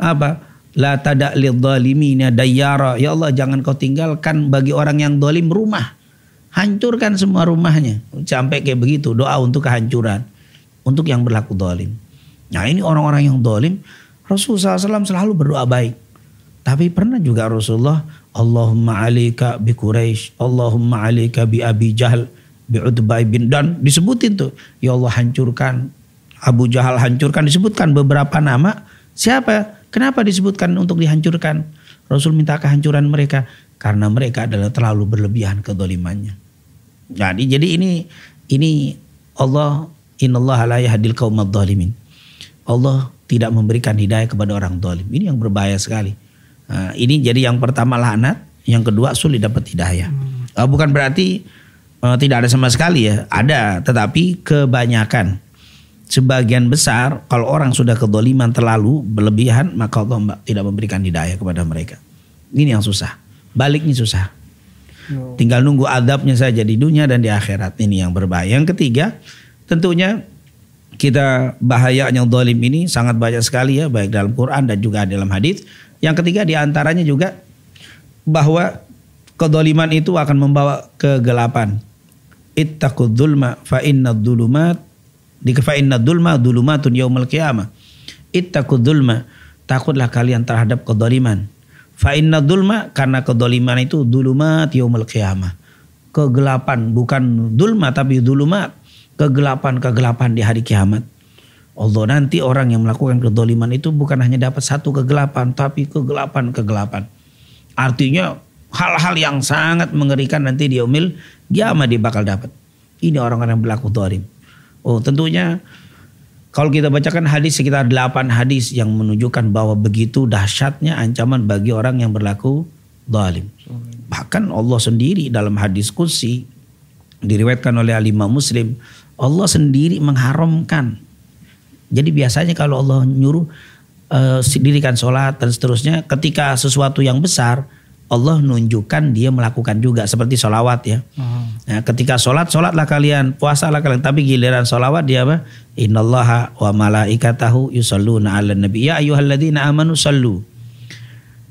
apa la tada lidzalimina dayara ya Allah jangan kau tinggalkan bagi orang yang dolim rumah. Hancurkan semua rumahnya. Sampai kayak begitu doa untuk kehancuran. Untuk yang berlaku dolim Nah ini orang-orang yang dolim, Rasulullah SAW selalu berdoa baik. Tapi pernah juga Rasulullah, Allahumma alika bi Quraisy, Allahumma alika bi Abi Jahal, bi Utbah bin dan disebutin tuh, ya Allah hancurkan. Abu Jahal hancurkan. Disebutkan beberapa nama. Siapa? Kenapa disebutkan untuk dihancurkan? Rasul minta kehancuran mereka karena mereka adalah terlalu berlebihan kedolimannya. Jadi jadi ini ini Allah innallaha la yahdil qaumad dhalimin. Allah tidak memberikan hidayah kepada orang dolim. Ini yang berbahaya sekali. Nah, ini jadi yang pertama laknat, yang kedua sulit dapat hidayah. Hmm. Uh, bukan berarti uh, tidak ada sama sekali ya, ada, tetapi kebanyakan. Sebagian besar kalau orang sudah kedoliman terlalu berlebihan maka Allah tidak memberikan hidayah kepada mereka. Ini yang susah. Baliknya susah. Oh. Tinggal nunggu adabnya saja di dunia dan di akhirat. Ini yang berbahaya. Yang ketiga tentunya kita bahayanya dolim ini sangat banyak sekali ya baik dalam Quran dan juga dalam hadis. Yang ketiga di antaranya juga bahwa kedoliman itu akan membawa kegelapan. Ittaqud dzulma fa inna di fa inna dzulma dzulumatun yaumal qiyamah. Ittaqud dzulma takutlah kalian terhadap kedoliman. Fa inna dzulma karena kedoliman itu dzulumat yaumal qiyamah. Kegelapan bukan dulma tapi dulumat kegelapan-kegelapan di hari kiamat. Allah nanti orang yang melakukan kedoliman itu bukan hanya dapat satu kegelapan, tapi kegelapan-kegelapan. Artinya hal-hal yang sangat mengerikan nanti di umil kiamat dia bakal dapat. Ini orang-orang yang berlaku dolim. Oh tentunya kalau kita bacakan hadis sekitar 8 hadis yang menunjukkan bahwa begitu dahsyatnya ancaman bagi orang yang berlaku dolim. Bahkan Allah sendiri dalam hadis kursi diriwayatkan oleh alimah muslim Allah sendiri mengharamkan. Jadi biasanya kalau Allah nyuruh eh, dirikan sholat dan seterusnya. Ketika sesuatu yang besar, Allah nunjukkan dia melakukan juga seperti sholawat ya. Oh. Nah, ketika sholat, sholatlah kalian, puasalah kalian. Tapi giliran sholawat dia apa? Innallaha wa malaikatahu yusalluna ala nabi. Ya ayyuhalladzina amanu sallu.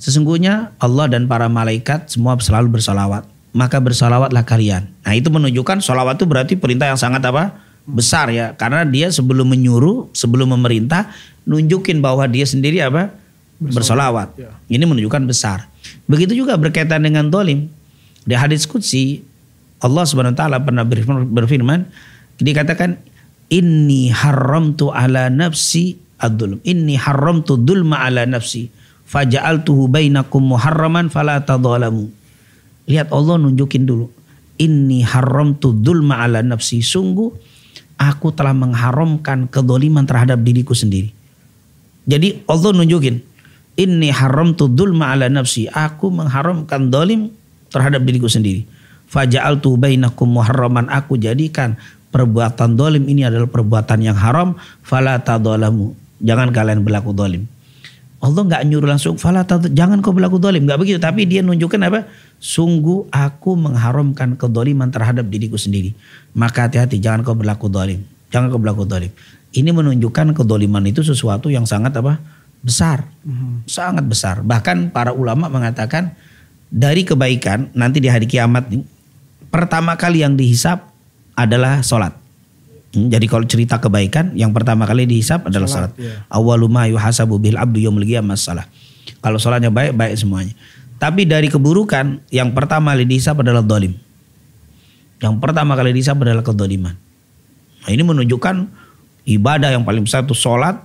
Sesungguhnya Allah dan para malaikat semua selalu bersolawat. Maka bersolawatlah kalian. Nah itu menunjukkan sholawat itu berarti perintah yang sangat apa? Besar ya. Karena dia sebelum menyuruh, sebelum memerintah, nunjukin bahwa dia sendiri apa? Bersolawat. Ya. Ini menunjukkan besar. Begitu juga berkaitan dengan dolim. Di hadis Qudsi Allah Subhanahu taala pernah berfirman, dikatakan inni haramtu ala nafsi ad-dulm. Inni haramtu dulma ala nafsi faja'altuhu bainakum muharraman fala tadhalamu. Lihat Allah nunjukin dulu. Inni haramtu dulma ala nafsi. Sungguh aku telah mengharamkan kedoliman terhadap diriku sendiri. Jadi Allah nunjukin Inni haram tu dulma ala nafsi. Aku mengharamkan dolim terhadap diriku sendiri. Faja'al tu bainakum muharraman. Aku jadikan perbuatan dolim ini adalah perbuatan yang haram. Fala tadolamu. Jangan kalian berlaku dolim. Allah nggak nyuruh langsung fala jangan kau berlaku dolim nggak begitu tapi dia nunjukkan apa sungguh aku mengharamkan kedoliman terhadap diriku sendiri maka hati-hati jangan kau berlaku dolim jangan kau berlaku dolim ini menunjukkan kedoliman itu sesuatu yang sangat apa besar sangat besar bahkan para ulama mengatakan dari kebaikan nanti di hari kiamat nih pertama kali yang dihisap adalah sholat Hmm, Jadi kalau cerita kebaikan yang pertama kali dihisap adalah ya. Ma yuhasabu bil abdu yaumil qiyamah salah. Kalau salatnya baik baik semuanya. Tapi dari keburukan yang pertama kali dihisap adalah dolim. Yang pertama kali dihisap adalah kedoliman. Nah, ini menunjukkan ibadah yang paling besar itu sholat,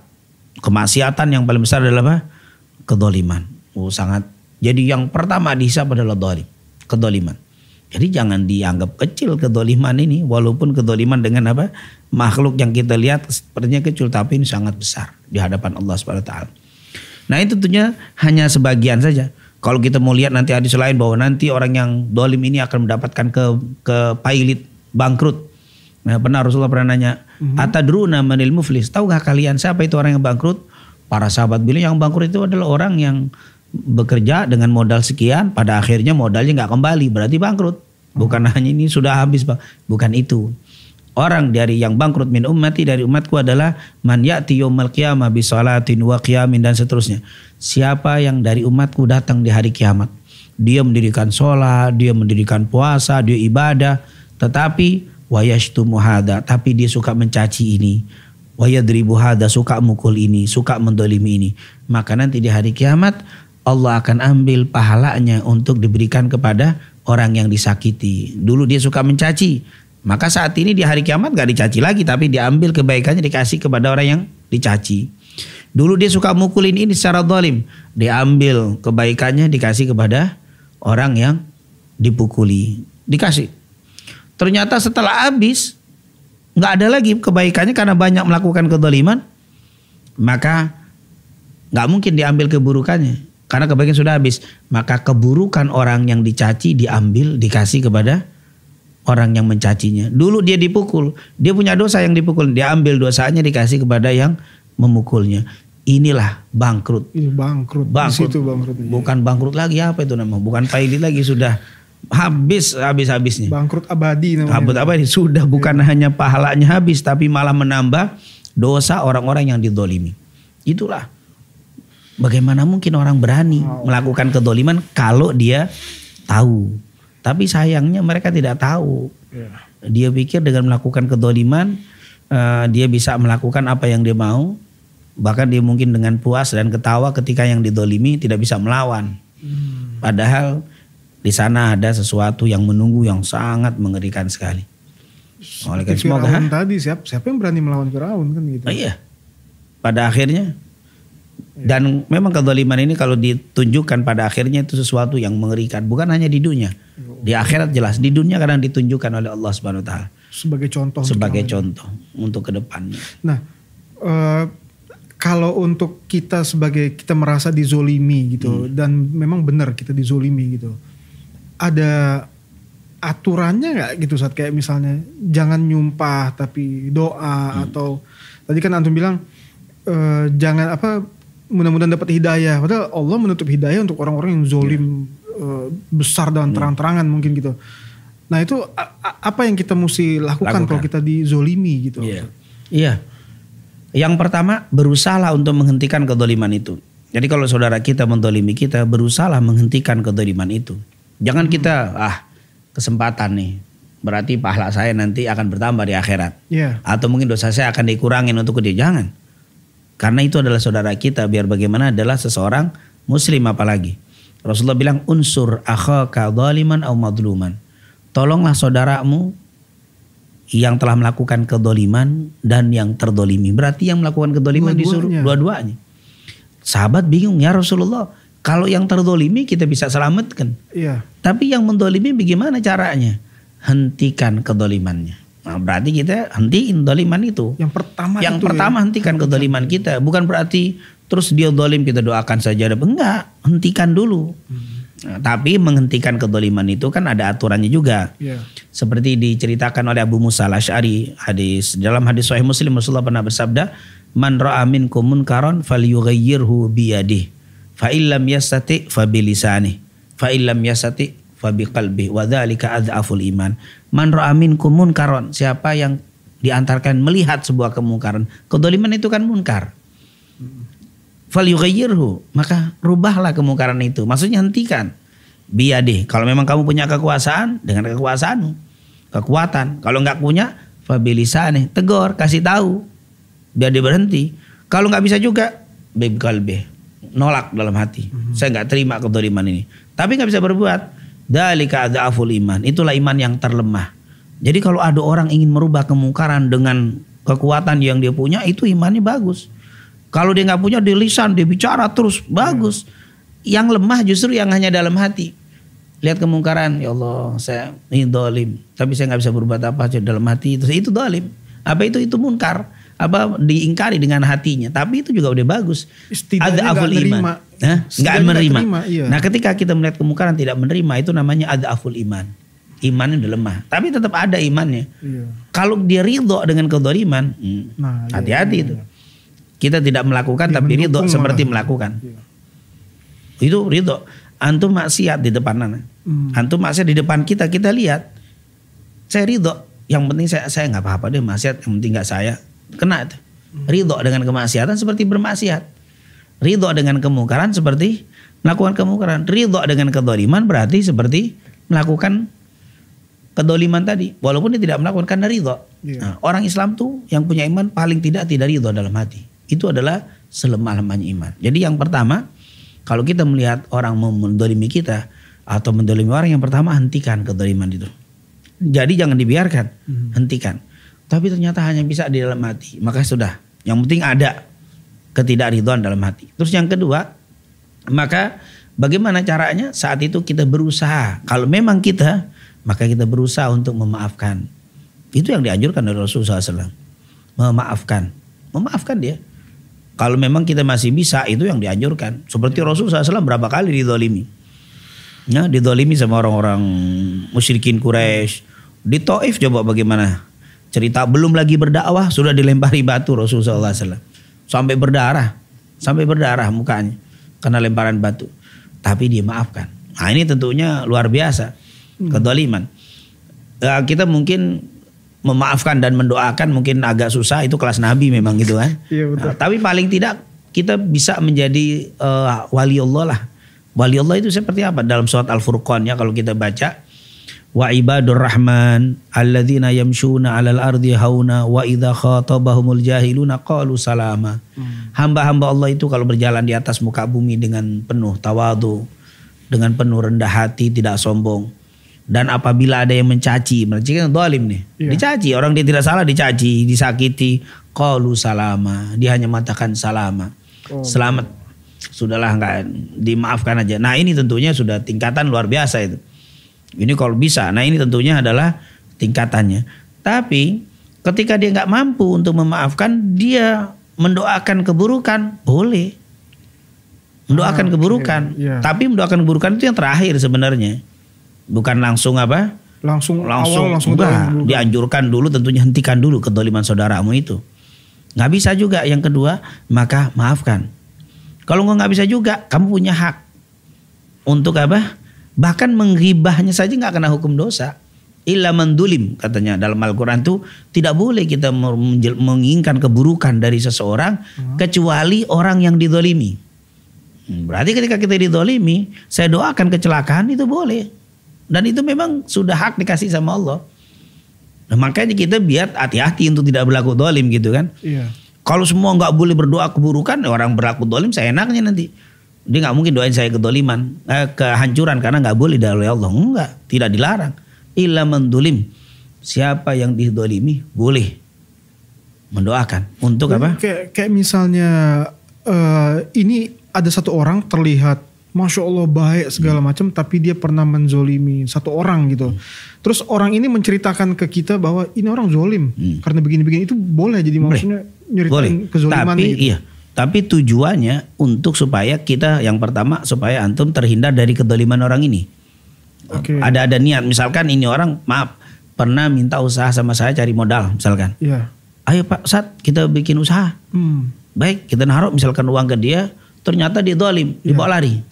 kemaksiatan yang paling besar adalah apa? Kedoliman. Oh sangat. Jadi yang pertama dihisap adalah dolim, kedoliman. Jadi jangan dianggap kecil kedoliman ini, walaupun kedoliman dengan apa makhluk yang kita lihat sepertinya kecil, tapi ini sangat besar di hadapan Allah Taala. Nah itu tentunya hanya sebagian saja. Kalau kita mau lihat nanti hadis lain bahwa nanti orang yang dolim ini akan mendapatkan ke ke pailit bangkrut. Nah, pernah Rasulullah pernah nanya, "Atadruna manil muflis?" Tahukah kalian siapa itu orang yang bangkrut? Para sahabat bilang yang bangkrut itu adalah orang yang bekerja dengan modal sekian, pada akhirnya modalnya nggak kembali, berarti bangkrut. Bukan hanya ini sudah habis, Pak. Bukan itu. Orang dari yang bangkrut min ummati dari umatku adalah man ya'ti yaumal qiyamah bi salatin wa qiyamin dan seterusnya. Siapa yang dari umatku datang di hari kiamat. Dia mendirikan sholat, dia mendirikan puasa, dia ibadah. Tetapi wa yashtumu hada, tapi dia suka mencaci ini. Wa yadribu hada, suka mukul ini, suka mendolimi ini. Maka nanti di hari kiamat Allah akan ambil pahalanya untuk diberikan kepada orang yang disakiti. Dulu dia suka mencaci, maka saat ini di hari kiamat gak dicaci lagi, tapi diambil kebaikannya dikasih kepada orang yang dicaci. Dulu dia suka mukulin ini secara zalim, diambil kebaikannya dikasih kepada orang yang dipukuli, dikasih. Ternyata setelah habis nggak ada lagi kebaikannya karena banyak melakukan kedoliman, maka nggak mungkin diambil keburukannya karena kebaikan sudah habis. Maka keburukan orang yang dicaci diambil dikasih kepada orang yang mencacinya. Dulu dia dipukul, dia punya dosa yang dipukul, dia ambil dosanya dikasih kepada yang memukulnya. Inilah bangkrut. Ini bangkrut. Bangkrut. Di situ bangkrut. Bukan bangkrut lagi apa itu namanya? Bukan pailit lagi sudah habis habis habisnya. Bangkrut abadi namanya. Apa ini? Sudah bukan hanya pahalanya habis tapi malah menambah dosa orang-orang yang didolimi. Itulah. Bagaimana mungkin orang berani melakukan kedoliman kalau dia tahu. Tapi sayangnya mereka tidak tahu. Ya. Dia pikir dengan melakukan kedoliman eh, dia bisa melakukan apa yang dia mau. Bahkan dia mungkin dengan puas dan ketawa ketika yang didolimi tidak bisa melawan. Padahal di sana ada sesuatu yang menunggu yang sangat mengerikan sekali. Oleh karena semoga Firaun tadi siapa siapa yang berani melawan Firaun kan gitu. Oh iya. Pada akhirnya dan memang kedoliman ini kalau ditunjukkan pada akhirnya itu sesuatu yang mengerikan bukan hanya di dunia. Di akhirat jelas, di dunia kadang ditunjukkan oleh Allah Subhanahu wa taala Sebagai contoh. sebagai contoh untuk ke depannya. Nah, eh, kalau untuk kita sebagai kita merasa dizolimi gitu Hmm. dan memang benar kita dizolimi gitu, ada aturannya nggak gitu saat kayak misalnya jangan nyumpah tapi doa Hmm. atau tadi kan antum bilang eh, jangan apa mudah-mudahan dapat hidayah. Padahal Allah menutup hidayah untuk orang-orang yang zolim eh, besar dan terang-terangan mungkin gitu. Nah itu a- a- apa yang kita mesti lakukan, Lakukan. kalau kita dizolimi gitu? Iya. Iya. Yang pertama berusaha untuk menghentikan kedoliman itu. Jadi kalau saudara kita mendolimi kita berusaha menghentikan kedoliman itu. Jangan kita ah kesempatan nih. Berarti pahala saya nanti akan bertambah di akhirat. Iya. Atau mungkin dosa saya akan dikurangin untuk dia. Jangan. Karena itu adalah saudara kita. Biar bagaimana adalah seseorang muslim apalagi. Rasulullah bilang unsur akhaka dhaliman au madluman. Tolonglah saudaramu yang telah melakukan kedoliman dan yang terdolimi. Berarti yang melakukan kedoliman disuruh Dua-duanya. dua-duanya. Sahabat bingung ya Rasulullah. Kalau yang terdolimi kita bisa selamatkan. Iya. Tapi yang mendolimi bagaimana caranya? Hentikan kedolimannya. Nah, berarti kita hentiin doliman itu. Yang pertama yang itu pertama ya. hentikan kedoliman kita. Bukan berarti terus dia dolim kita doakan saja. Enggak, hentikan dulu. Nah, tapi menghentikan kedoliman itu kan ada aturannya juga. Iya. Seperti diceritakan oleh Abu Musa al-Ash'ari hadis dalam hadis Sahih Muslim Rasulullah pernah bersabda, "Man ra'a minkum munkaran falyughayyirhu biyadihi, fa illam yastati fa bilisani, fa illam yastati fa biqalbi, wa dzalika adhaful iman." Man ra'a minkum munkaran, siapa yang diantarkan melihat sebuah kemungkaran, kedoliman itu kan munkar. Falyughayyirhu, maka rubahlah kemungkaran itu. Maksudnya hentikan. Biyadih. Kalau memang kamu punya kekuasaan, dengan kekuasaanmu. Kekuatan. Kalau nggak punya, fabilisane. Tegur, kasih tahu. Biar dia berhenti. Kalau nggak bisa juga, bib kalbih. Nolak dalam hati. Saya nggak terima kedoliman ini. Tapi nggak bisa berbuat. Dalika adhaful iman. Itulah iman yang terlemah. Jadi kalau ada orang ingin merubah kemungkaran dengan kekuatan yang dia punya, itu imannya bagus. Kalau dia nggak punya, dia lisan, dia bicara terus, bagus. Yang lemah justru yang hanya dalam hati. Lihat kemungkaran, ya Allah, saya ini dolim. Tapi saya nggak bisa berbuat apa aja dalam hati itu. Itu dolim. Apa itu? Itu munkar. Apa diingkari dengan hatinya. Tapi itu juga udah bagus. Setidaknya Ada aful iman. Hah? Nggak menerima. terima, iya. Nah ketika kita melihat kemungkaran tidak menerima, itu namanya ada aful iman. Imannya udah lemah. Tapi tetap ada imannya. Iya. Kalau dia ridho dengan kedoliman, hmm, Nah, iya, hati-hati iya, itu. iya. Kita tidak melakukan Dia tapi ridho seperti malah. melakukan. Iya. Itu ridho. Antum maksiat di depan anak. Hmm. Antum maksiat di depan kita, kita lihat. Saya ridho. Yang penting saya saya nggak apa-apa deh maksiat. Yang penting nggak saya kena itu. Ridho dengan kemaksiatan seperti bermaksiat. Ridho dengan kemungkaran seperti melakukan kemungkaran. Ridho dengan kedoliman berarti seperti melakukan kedoliman tadi. Walaupun dia tidak melakukan karena ridho. Iya. Nah, orang Islam tuh yang punya iman paling tidak tidak ridho dalam hati. Itu adalah selemah-lemahnya iman. Jadi yang pertama, kalau kita melihat orang mendolimi kita atau mendolimi orang yang pertama hentikan kedoliman itu. Jadi jangan dibiarkan, hentikan. Tapi ternyata hanya bisa di dalam hati. Maka sudah. Yang penting ada ketidakridhoan dalam hati. Terus yang kedua, maka bagaimana caranya? Saat itu kita berusaha. Kalau memang kita, maka kita berusaha untuk memaafkan. Itu yang dianjurkan oleh Rasulullah SAW. Memaafkan. Memaafkan dia. Kalau memang kita masih bisa, itu yang dianjurkan. Seperti Rasulullah SAW berapa kali didolimi. Ya, didolimi sama orang-orang musyrikin Quraisy. Di Taif coba bagaimana cerita belum lagi berdakwah sudah dilempari batu Rasulullah SAW sampai berdarah, sampai berdarah mukanya karena lemparan batu. Tapi dia maafkan. Nah ini tentunya luar biasa kedoliman. Ya, kita mungkin memaafkan dan mendoakan mungkin agak susah itu kelas Nabi memang gitu kan. Iya, betul. Nah, tapi paling tidak kita bisa menjadi eh, wali Allah lah. Wali Allah itu seperti apa? Dalam surat Al-Furqan ya kalau kita baca wa ibadur rahman alladzina yamshuna 'alal ardi hauna wa idza khatabahumul jahiluna qalu salama. Hamba-hamba Allah itu kalau berjalan di atas muka bumi dengan penuh tawadu, dengan penuh rendah hati, tidak sombong. Dan apabila ada yang mencaci, mencaci kan dolim nih. Iya. Dicaci, orang dia tidak salah dicaci, disakiti, qalu salama. Dia hanya mengatakan salama. Oh. Selamat. Sudahlah nggak dimaafkan aja. Nah, ini tentunya sudah tingkatan luar biasa itu. Ini kalau bisa. Nah, ini tentunya adalah tingkatannya. Tapi ketika dia nggak mampu untuk memaafkan, dia mendoakan keburukan, boleh. Mendoakan Ah, keburukan. Iya. Tapi mendoakan keburukan itu yang terakhir sebenarnya. Bukan langsung apa? Langsung, langsung, awal langsung enggak, dianjurkan dulu tentunya hentikan dulu kedoliman saudaramu itu nggak bisa juga yang kedua maka maafkan Kalau nggak bisa juga, kamu punya hak untuk apa? Bahkan menghibahnya saja nggak kena hukum dosa. Illa mendulim katanya dalam Al-Quran itu tidak boleh kita menginginkan keburukan dari seseorang kecuali orang yang didolimi. Hmm, Berarti ketika kita didolimi, saya doakan kecelakaan itu boleh. Dan itu memang sudah hak dikasih sama Allah. Nah, makanya kita biar hati-hati untuk tidak berlaku dolim gitu kan. Iya. Kalau semua nggak boleh berdoa keburukan, orang berlaku dolim saya enaknya nanti. Dia nggak mungkin doain saya kedoliman, eh, kehancuran karena nggak boleh dari Allah. Enggak, tidak dilarang. Illa mendulim. Siapa yang didolimi boleh mendoakan. Untuk apa? Kayak kayak misalnya eh, ini ada satu orang terlihat Masya Allah baik segala Hmm. macam tapi dia pernah menzolimi satu orang gitu. Terus orang ini menceritakan ke kita bahwa ini orang zolim karena begini-begini itu boleh jadi maksudnya nyeritain Hmm. Boleh. kezoliman Tapi gitu. iya. Tapi tujuannya untuk supaya kita yang pertama supaya antum terhindar dari kedoliman orang ini. Oke. Ada ada niat misalkan ini orang maaf pernah minta usaha sama saya cari modal misalkan. Iya. Ayo Pak Sat kita bikin usaha. Hmm. Baik kita naruh misalkan uang ke dia ternyata dia dolim dibawa lari.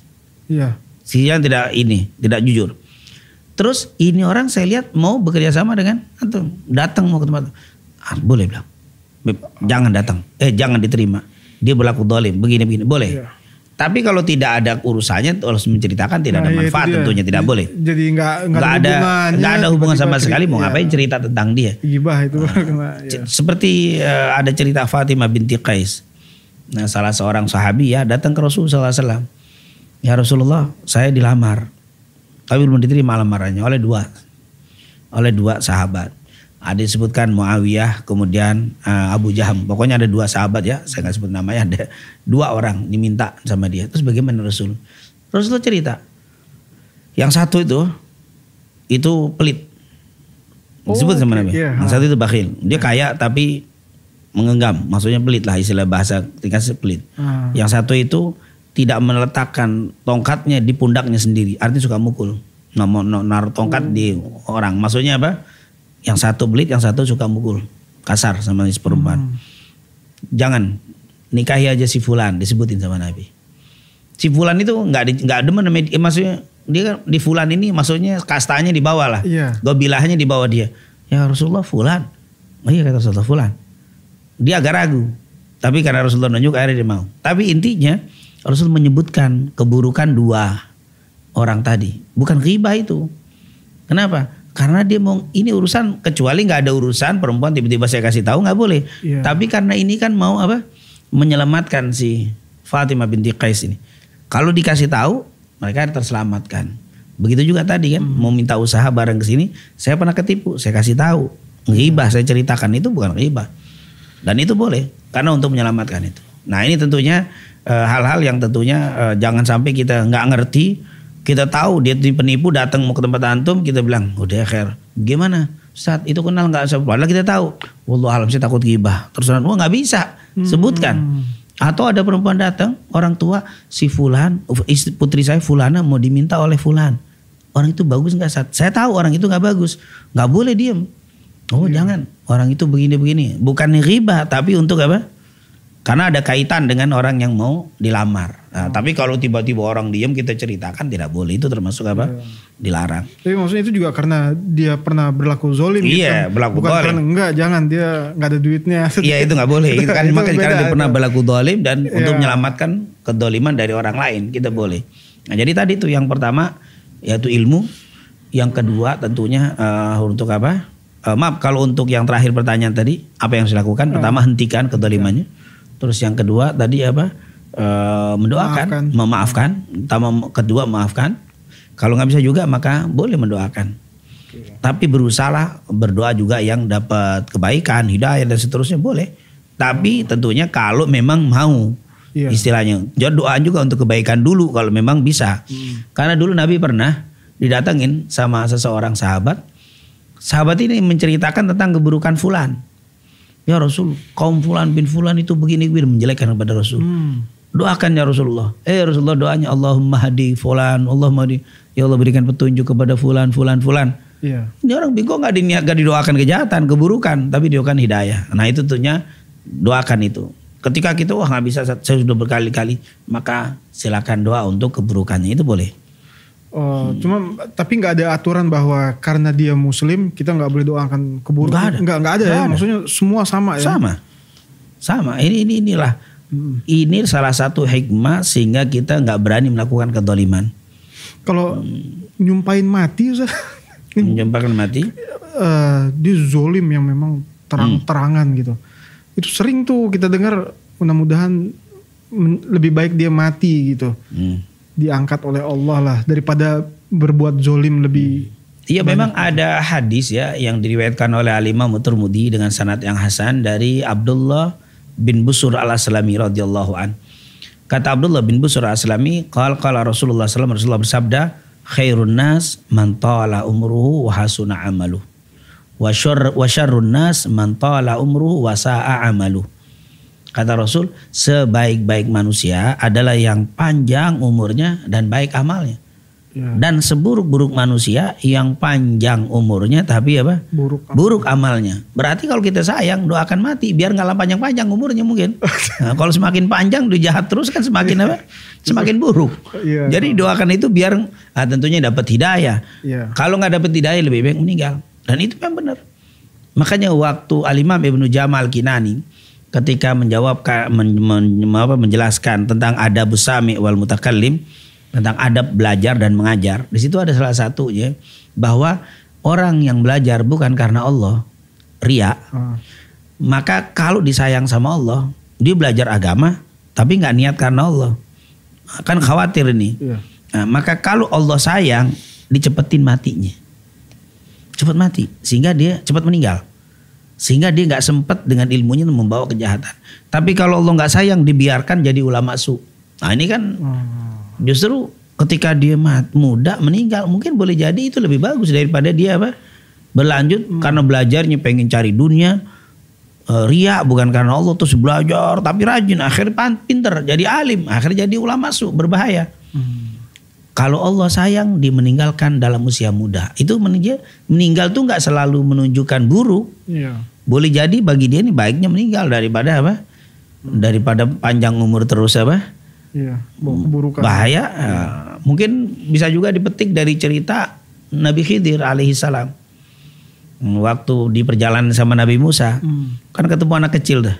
Iya. Si yang tidak ini tidak jujur. Terus ini orang saya lihat mau bekerja sama dengan antum datang mau ke tempat ah, boleh bilang jangan datang eh jangan diterima dia berlaku dolim. Begini begini. Boleh. Iya. tapi kalau tidak ada urusannya harus menceritakan tidak ada Nah, iya, itu manfaat tentunya. Tidak boleh. Jadi nggak nggak ada nggak ada hubungan sama tiba-tiba sekali mau cerita- ngapain cerita tentang dia? Gibah itu. Kena. C- Iya. seperti eh, ada cerita Fatimah binti Qais. Nah salah seorang sahabi ya datang ke Rasulullah SAW ya Rasulullah saya dilamar. Tapi belum diterima lamarannya oleh dua. Oleh dua sahabat ada disebutkan Muawiyah kemudian eh, Abu Jaham. Pokoknya ada dua sahabat ya saya nggak sebut namanya ada dua orang diminta sama dia. Terus bagaimana Rasul? Rasulullah cerita. Yang satu itu itu pelit. Disebut Oh, sama oke, Nabi. iya, yang satu itu bakhil. Dia kaya tapi mengenggam maksudnya pelit lah istilah bahasa ketika pelit. Ah. yang satu itu tidak meletakkan tongkatnya di pundaknya sendiri. Artinya suka mukul. Nah, mau no- naruh tongkat di orang. Maksudnya apa yang satu belit yang satu suka mukul. Kasar sama si perempuan. Hmm. jangan. Nikahi aja si fulan disebutin sama Nabi. Si fulan itu nggak nggak demen dia, maksudnya dia kan di fulan ini maksudnya kastanya di bawah lah. Iya. gobilahnya di bawah dia. Ya Rasulullah fulan. Oh iya kata Rasulullah fulan. Dia agak ragu. Tapi karena Rasulullah nunjuk akhirnya dia mau. Tapi intinya Rasul menyebutkan keburukan dua orang tadi. Bukan ghibah itu. Kenapa karena dia mau ini urusan kecuali nggak ada urusan perempuan tiba-tiba saya kasih tahu nggak boleh. Iya. tapi karena ini kan mau apa menyelamatkan si Fatimah binti Qais ini. Kalau dikasih tahu mereka terselamatkan. Begitu juga tadi kan mau minta usaha bareng ke sini saya pernah ketipu saya kasih tahu. Ghibah saya ceritakan itu bukan ghibah. Dan itu boleh karena untuk menyelamatkan itu. Nah ini tentunya eh, hal-hal yang tentunya eh, jangan sampai kita nggak ngerti, kita tahu dia penipu datang mau ke tempat antum kita bilang udah khair. Gimana? Saat itu kenal nggak? Padahal kita tahu. Wallah alam saya takut gibah. Terus orang tua nggak bisa sebutkan. Atau ada perempuan datang orang tua si fulan putri saya fulana mau diminta oleh fulan. Orang itu bagus nggak saat? Saya tahu orang itu nggak bagus. Nggak boleh diem. Oh jangan orang itu begini-begini. Bukan riba tapi untuk apa? Karena ada kaitan dengan orang yang mau dilamar. Nah, Tapi kalau tiba-tiba orang diem kita ceritakan tidak boleh. Itu termasuk apa? Dilarang. Tapi maksudnya itu juga karena dia pernah berlaku zolim gitu Iya, kan. berlaku Bukan zolim. karena enggak, jangan dia nggak ada duitnya. Iya itu nggak boleh. Itu kan Itu makanya karena beda, dia pernah itu. berlaku dolim dan Iya. untuk menyelamatkan kedoliman dari orang lain kita boleh. Nah jadi tadi tuh yang pertama yaitu ilmu. Yang kedua tentunya eh, untuk apa? Eh, maaf kalau untuk yang terakhir pertanyaan tadi apa yang harus dilakukan? Pertama hentikan kedolimannya. Terus yang kedua tadi apa? Eh, mendoakan, Maafkan. memaafkan. Pertama kedua maafkan. Kalau nggak bisa juga maka boleh mendoakan. Tapi berusahalah berdoa juga yang dapat kebaikan, hidayah dan seterusnya boleh. Tapi tentunya kalau memang mau Iya. istilahnya. Jadi doa juga untuk kebaikan dulu kalau memang bisa. Karena dulu Nabi pernah didatengin sama seseorang sahabat. Sahabat ini menceritakan tentang keburukan fulan. Ya Rasul, kaum fulan bin fulan itu begini begini menjelekkan kepada Rasul. Hmm. Doakan ya Rasulullah. Eh Rasulullah doanya Allahumma hadi fulan, Allahumma hadi. Ya Allah berikan petunjuk kepada fulan, fulan, fulan. Iya. Ini orang bingung nggak diniat, nggak didoakan kejahatan, keburukan, tapi didoakan hidayah. Nah itu tentunya doakan itu. Ketika kita wah nggak bisa saya sudah berkali-kali, maka silakan doa untuk keburukannya itu boleh. Oh, cuma tapi nggak ada aturan bahwa karena dia muslim kita nggak boleh doakan keburukan. Nggak ada. Nggak nggak ada ya. ada. Maksudnya semua sama ya. Sama. Sama. Ini ini inilah. Ini salah satu hikmah sehingga kita nggak berani melakukan kedoliman. Kalau nyumpain mati Ustaz, Menjempakkan mati. eh, dia zolim yang memang terang-terangan gitu. Itu sering tuh kita dengar mudah-mudahan lebih baik dia mati gitu. Hmm. Diangkat oleh Allah lah daripada berbuat zolim lebih Iya memang ada hadis ya yang diriwayatkan oleh Alimah Muturmudi dengan sanad yang hasan dari Abdullah bin Busur al Aslami radhiyallahu an. Kata Abdullah bin Busur al Aslami, qala qala Rasulullah SAW Rasulullah bersabda, khairun nas man tala umruhu wa hasuna amaluh. Wa syarr- wa syarrun nas man tala umruhu wa sa'a amaluh. Kata Rasul, sebaik-baik manusia adalah yang panjang umurnya dan baik amalnya. Ya, Dan seburuk-buruk manusia yang panjang umurnya tapi apa? buruk. Buruk amalnya. Berarti kalau kita sayang doakan mati biar nggak panjang-panjang umurnya mungkin. Nah, kalau semakin panjang dia jahat terus kan semakin apa? Semakin buruk. Iya. Jadi doakan itu biar ah, tentunya dapat hidayah. Iya. Kalau nggak dapat hidayah lebih baik meninggal. Dan itu yang benar. Makanya waktu Al-Imam Ibnu Jamal Kinani ketika menjawab men- men- apa, menjelaskan tentang adab sami wal mutakallim tentang adab belajar dan mengajar. Di situ ada salah satunya bahwa orang yang belajar bukan karena Allah, ria, Ah, maka kalau disayang sama Allah, dia belajar agama tapi nggak niat karena Allah. Kan khawatir ini. iya. Nah, maka kalau Allah sayang, dicepetin matinya. Cepat mati sehingga dia cepat meninggal. Sehingga dia nggak sempat dengan ilmunya membawa kejahatan. Tapi kalau Allah nggak sayang, dibiarkan jadi ulama su. Nah ini kan Ah, justru ketika dia mat, muda meninggal, mungkin boleh jadi itu lebih bagus daripada dia apa berlanjut karena belajarnya pengen cari dunia. eh, ria bukan karena Allah terus belajar tapi rajin akhirnya pan- pinter jadi alim akhirnya jadi ulama su berbahaya hmm. kalau Allah sayang dia meninggalkan dalam usia muda. Itu meninggal, meninggal tuh nggak selalu menunjukkan buruk. Iya. Boleh jadi bagi dia ini baiknya meninggal daripada apa? Daripada panjang umur terus apa? Iya. Keburukan. Bahaya. Eh, mungkin bisa juga dipetik dari cerita Nabi Khidir alaihi salam. Hmm, Waktu di perjalanan sama Nabi Musa, Hmm. kan ketemu anak kecil dah.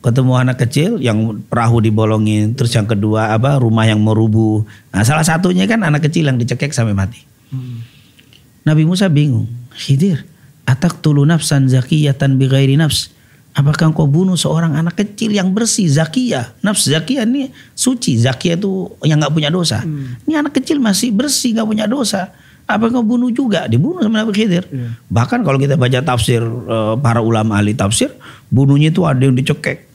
Ketemu anak kecil yang perahu dibolongin, terus yang kedua apa rumah yang merubuh. Nah salah satunya kan anak kecil yang dicekek sampai mati. Hmm. Nabi Musa bingung. Khidir, atak tulu nafsan zakiyatan bighairi nafs. Apakah engkau bunuh seorang anak kecil yang bersih, zakiyah? Nafs zakiyah ini suci, zakiyah itu yang nggak punya dosa. Ini anak kecil masih bersih, nggak punya dosa. Apa engkau bunuh juga? Dibunuh sama Nabi Khidir. Iya. Bahkan kalau kita baca tafsir eh, para ulama ahli tafsir, bunuhnya itu ada yang dicekek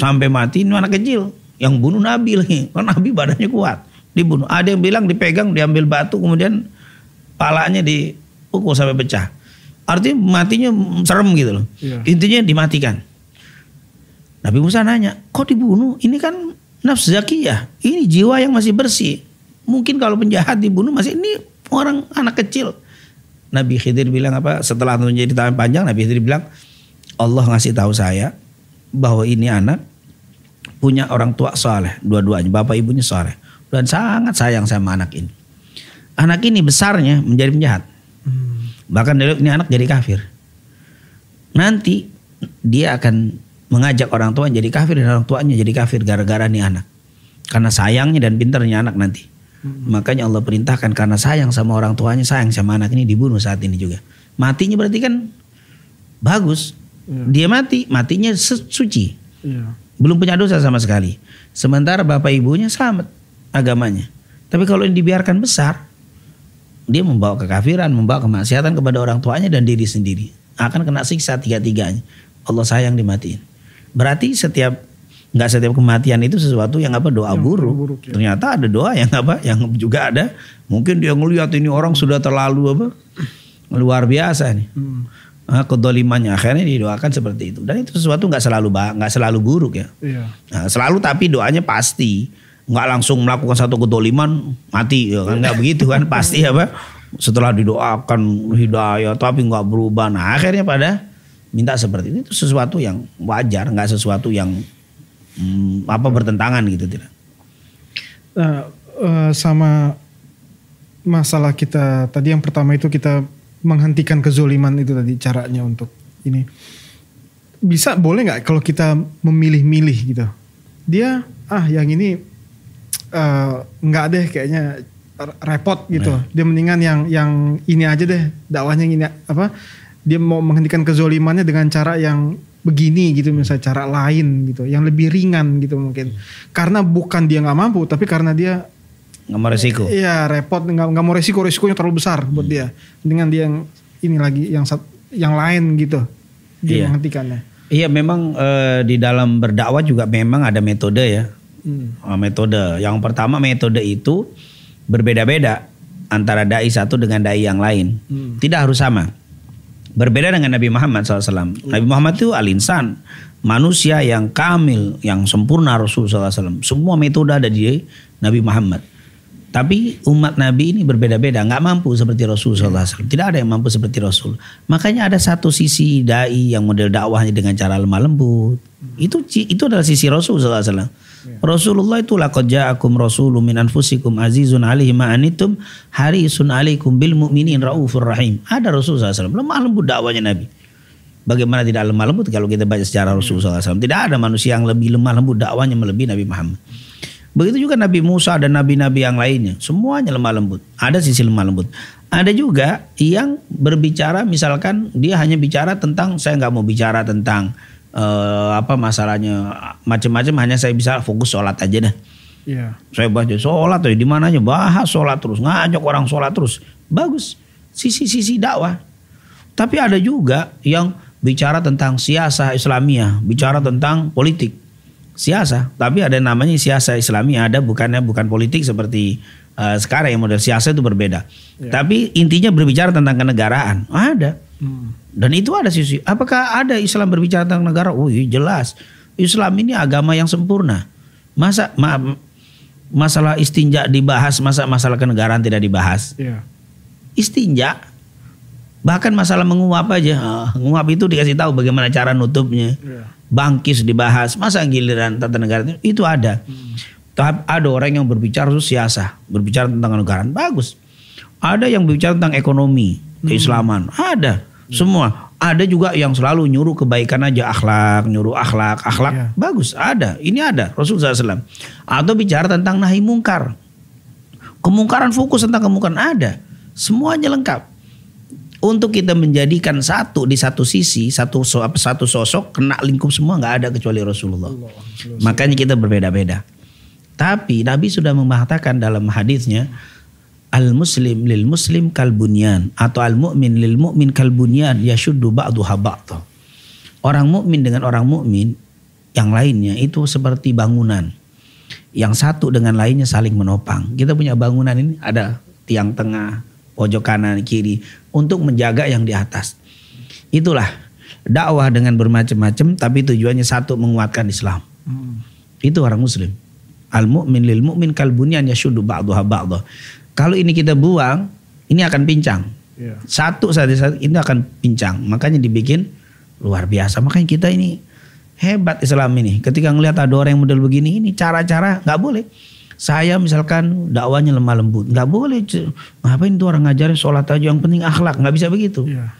sampai mati. Ini anak kecil yang bunuh Nabi lagi. Karena Nabi badannya kuat, dibunuh. Ada yang bilang dipegang, diambil batu, kemudian palanya dipukul sampai pecah. Artinya matinya serem gitu loh. Iya. Intinya dimatikan. Nabi Musa nanya, kok dibunuh? Ini kan nafs zakiyah. Ini jiwa yang masih bersih. Mungkin kalau penjahat dibunuh masih ini orang anak kecil. Nabi Khidir bilang apa? Setelah menjadi tangan panjang, Nabi Khidir bilang, Allah ngasih tahu saya bahwa ini anak punya orang tua soleh, dua-duanya, bapak ibunya soleh, dan sangat sayang sama anak ini. Anak ini besarnya menjadi penjahat. Hmm. Bahkan dia ini anak jadi kafir. Nanti dia akan mengajak orang tua jadi kafir dan orang tuanya jadi kafir gara-gara nih anak. Karena sayangnya dan pinternya anak nanti. Makanya Allah perintahkan karena sayang sama orang tuanya, sayang sama anak ini dibunuh saat ini juga. Matinya berarti kan bagus. Iya. Dia mati, matinya su- suci. Iya. Belum punya dosa sama sekali. Sementara bapak ibunya selamat agamanya. Tapi kalau ini dibiarkan besar, dia membawa kekafiran, membawa kemaksiatan kepada orang tuanya dan diri sendiri. Akan kena siksa tiga-tiganya. Allah sayang dimatiin. Berarti setiap nggak setiap kematian itu sesuatu yang apa doa Yang buruk. buruk, ya. Ternyata ada doa yang apa? Yang juga ada. Mungkin dia ngelihat ini orang sudah terlalu apa? Luar biasa nih. Hmm. Ah, kedolimannya akhirnya didoakan seperti itu. Dan itu sesuatu nggak selalu nggak selalu buruk ya. Iya. Nah, selalu tapi doanya pasti nggak langsung melakukan satu kedoliman mati ya kan? Nggak begitu kan? Pasti apa? Setelah didoakan hidayah tapi nggak berubah. Nah akhirnya pada minta seperti itu, itu sesuatu yang wajar, nggak sesuatu yang hmm, apa bertentangan gitu tidak. Nah, sama masalah kita tadi yang pertama itu kita menghentikan kezoliman itu tadi caranya untuk ini. Bisa boleh nggak kalau kita memilih-milih gitu? Dia ah yang ini eh, nggak uh, deh kayaknya repot gitu. Nah. dia mendingan yang yang ini aja deh dakwahnya ini apa dia mau menghentikan kezolimannya dengan cara yang begini gitu misalnya cara lain gitu yang lebih ringan gitu mungkin. Karena bukan dia nggak mampu tapi karena dia nggak mau resiko. Iya repot nggak nggak mau resiko resikonya terlalu besar buat dia. Dengan dia yang ini lagi yang yang lain gitu dia iya. menghentikannya. Iya memang e, di dalam berdakwah juga memang ada metode ya hmm. Oh, metode yang pertama metode itu berbeda-beda antara dai satu dengan dai yang lain hmm. tidak harus sama berbeda dengan Nabi Muhammad SAW hmm. Nabi Muhammad itu alinsan manusia yang kamil yang sempurna Rasulullah SAW semua metode ada di Nabi Muhammad tapi umat Nabi ini berbeda-beda, nggak mampu seperti Rasul SAW. Tidak ada yang mampu seperti Rasul. Makanya ada satu sisi dai yang model dakwahnya dengan cara lemah lembut. Itu itu adalah sisi Rasul SAW. Ya. Rasulullah itu laqad ja'akum rasulun min anfusikum azizun alaihi ma anitum harisun alaikum bil mu'minin raufur rahim. Ada Rasul SAW. Lemah lembut dakwahnya Nabi. Bagaimana tidak lemah lembut kalau kita baca secara Rasul SAW. Tidak ada manusia yang lebih lemah lembut dakwahnya melebihi Nabi Muhammad. Begitu juga Nabi Musa dan nabi-nabi yang lainnya. Semuanya lemah lembut. Ada sisi lemah lembut. Ada juga yang berbicara misalkan dia hanya bicara tentang saya nggak mau bicara tentang uh, apa masalahnya macam-macam hanya saya bisa fokus sholat aja deh. Yeah. Saya baca sholat tuh di mana aja bahas sholat terus ngajak orang sholat terus bagus sisi-sisi dakwah. Tapi ada juga yang bicara tentang siasah Islamiyah, bicara tentang politik siasa, tapi ada namanya siasa Islami, ada bukannya bukan politik seperti uh, sekarang yang model siasa itu berbeda. Ya. Tapi intinya berbicara tentang kenegaraan, ada. Hmm. Dan itu ada sisi. Apakah ada Islam berbicara tentang negara? Oh iya jelas. Islam ini agama yang sempurna. Masa ma masalah istinja dibahas, masa masalah kenegaraan tidak dibahas? Ya. Istinja bahkan masalah menguap aja, uh, menguap itu dikasih tahu bagaimana cara nutupnya. Ya bangkis dibahas, masa giliran tata negara itu, itu ada. Hmm. Tapi ada orang yang berbicara itu siasa, berbicara tentang negara, bagus. Ada yang berbicara tentang ekonomi, hmm. keislaman, ada. Hmm. Semua. Ada juga yang selalu nyuruh kebaikan aja, akhlak, nyuruh akhlak, akhlak, yeah. bagus. Ada, ini ada Rasulullah SAW. Atau bicara tentang nahi mungkar. Kemungkaran fokus tentang kemungkaran ada. Semuanya lengkap untuk kita menjadikan satu di satu sisi satu satu sosok kena lingkup semua nggak ada kecuali Rasulullah. Allah, Makanya kita berbeda-beda. Tapi Nabi sudah mengatakan dalam hadisnya al muslim lil muslim kal bunyan atau al mu'min lil mu'min kal bunyan yashuddu ba'duha ba'dha. Orang mukmin dengan orang mukmin yang lainnya itu seperti bangunan. Yang satu dengan lainnya saling menopang. Kita punya bangunan ini ada tiang tengah, pojok kanan kiri untuk menjaga yang di atas. Itulah dakwah dengan bermacam-macam tapi tujuannya satu menguatkan Islam. Hmm. Itu orang muslim. Al mu'min lil mu'min kal bunyan yashuddu ba'daha ba'dha. Kalau ini kita buang, ini akan pincang. Yeah. Satu saja satu ini akan pincang. Makanya dibikin luar biasa. Makanya kita ini hebat Islam ini. Ketika ngelihat ada orang yang model begini, ini cara-cara nggak boleh saya misalkan dakwanya lemah lembut, nggak boleh. Ngapain tuh orang ngajarin sholat aja yang penting akhlak, nggak bisa begitu. Ya.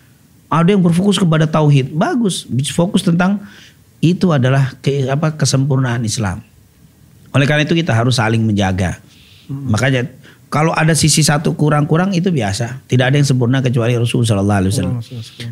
Ada yang berfokus kepada tauhid, bagus. Fokus tentang itu adalah ke, apa kesempurnaan Islam. Oleh karena itu kita harus saling menjaga. Hmm. Makanya kalau ada sisi satu kurang-kurang itu biasa. Tidak ada yang sempurna kecuali Rasulullah Sallallahu Alaihi Wasallam.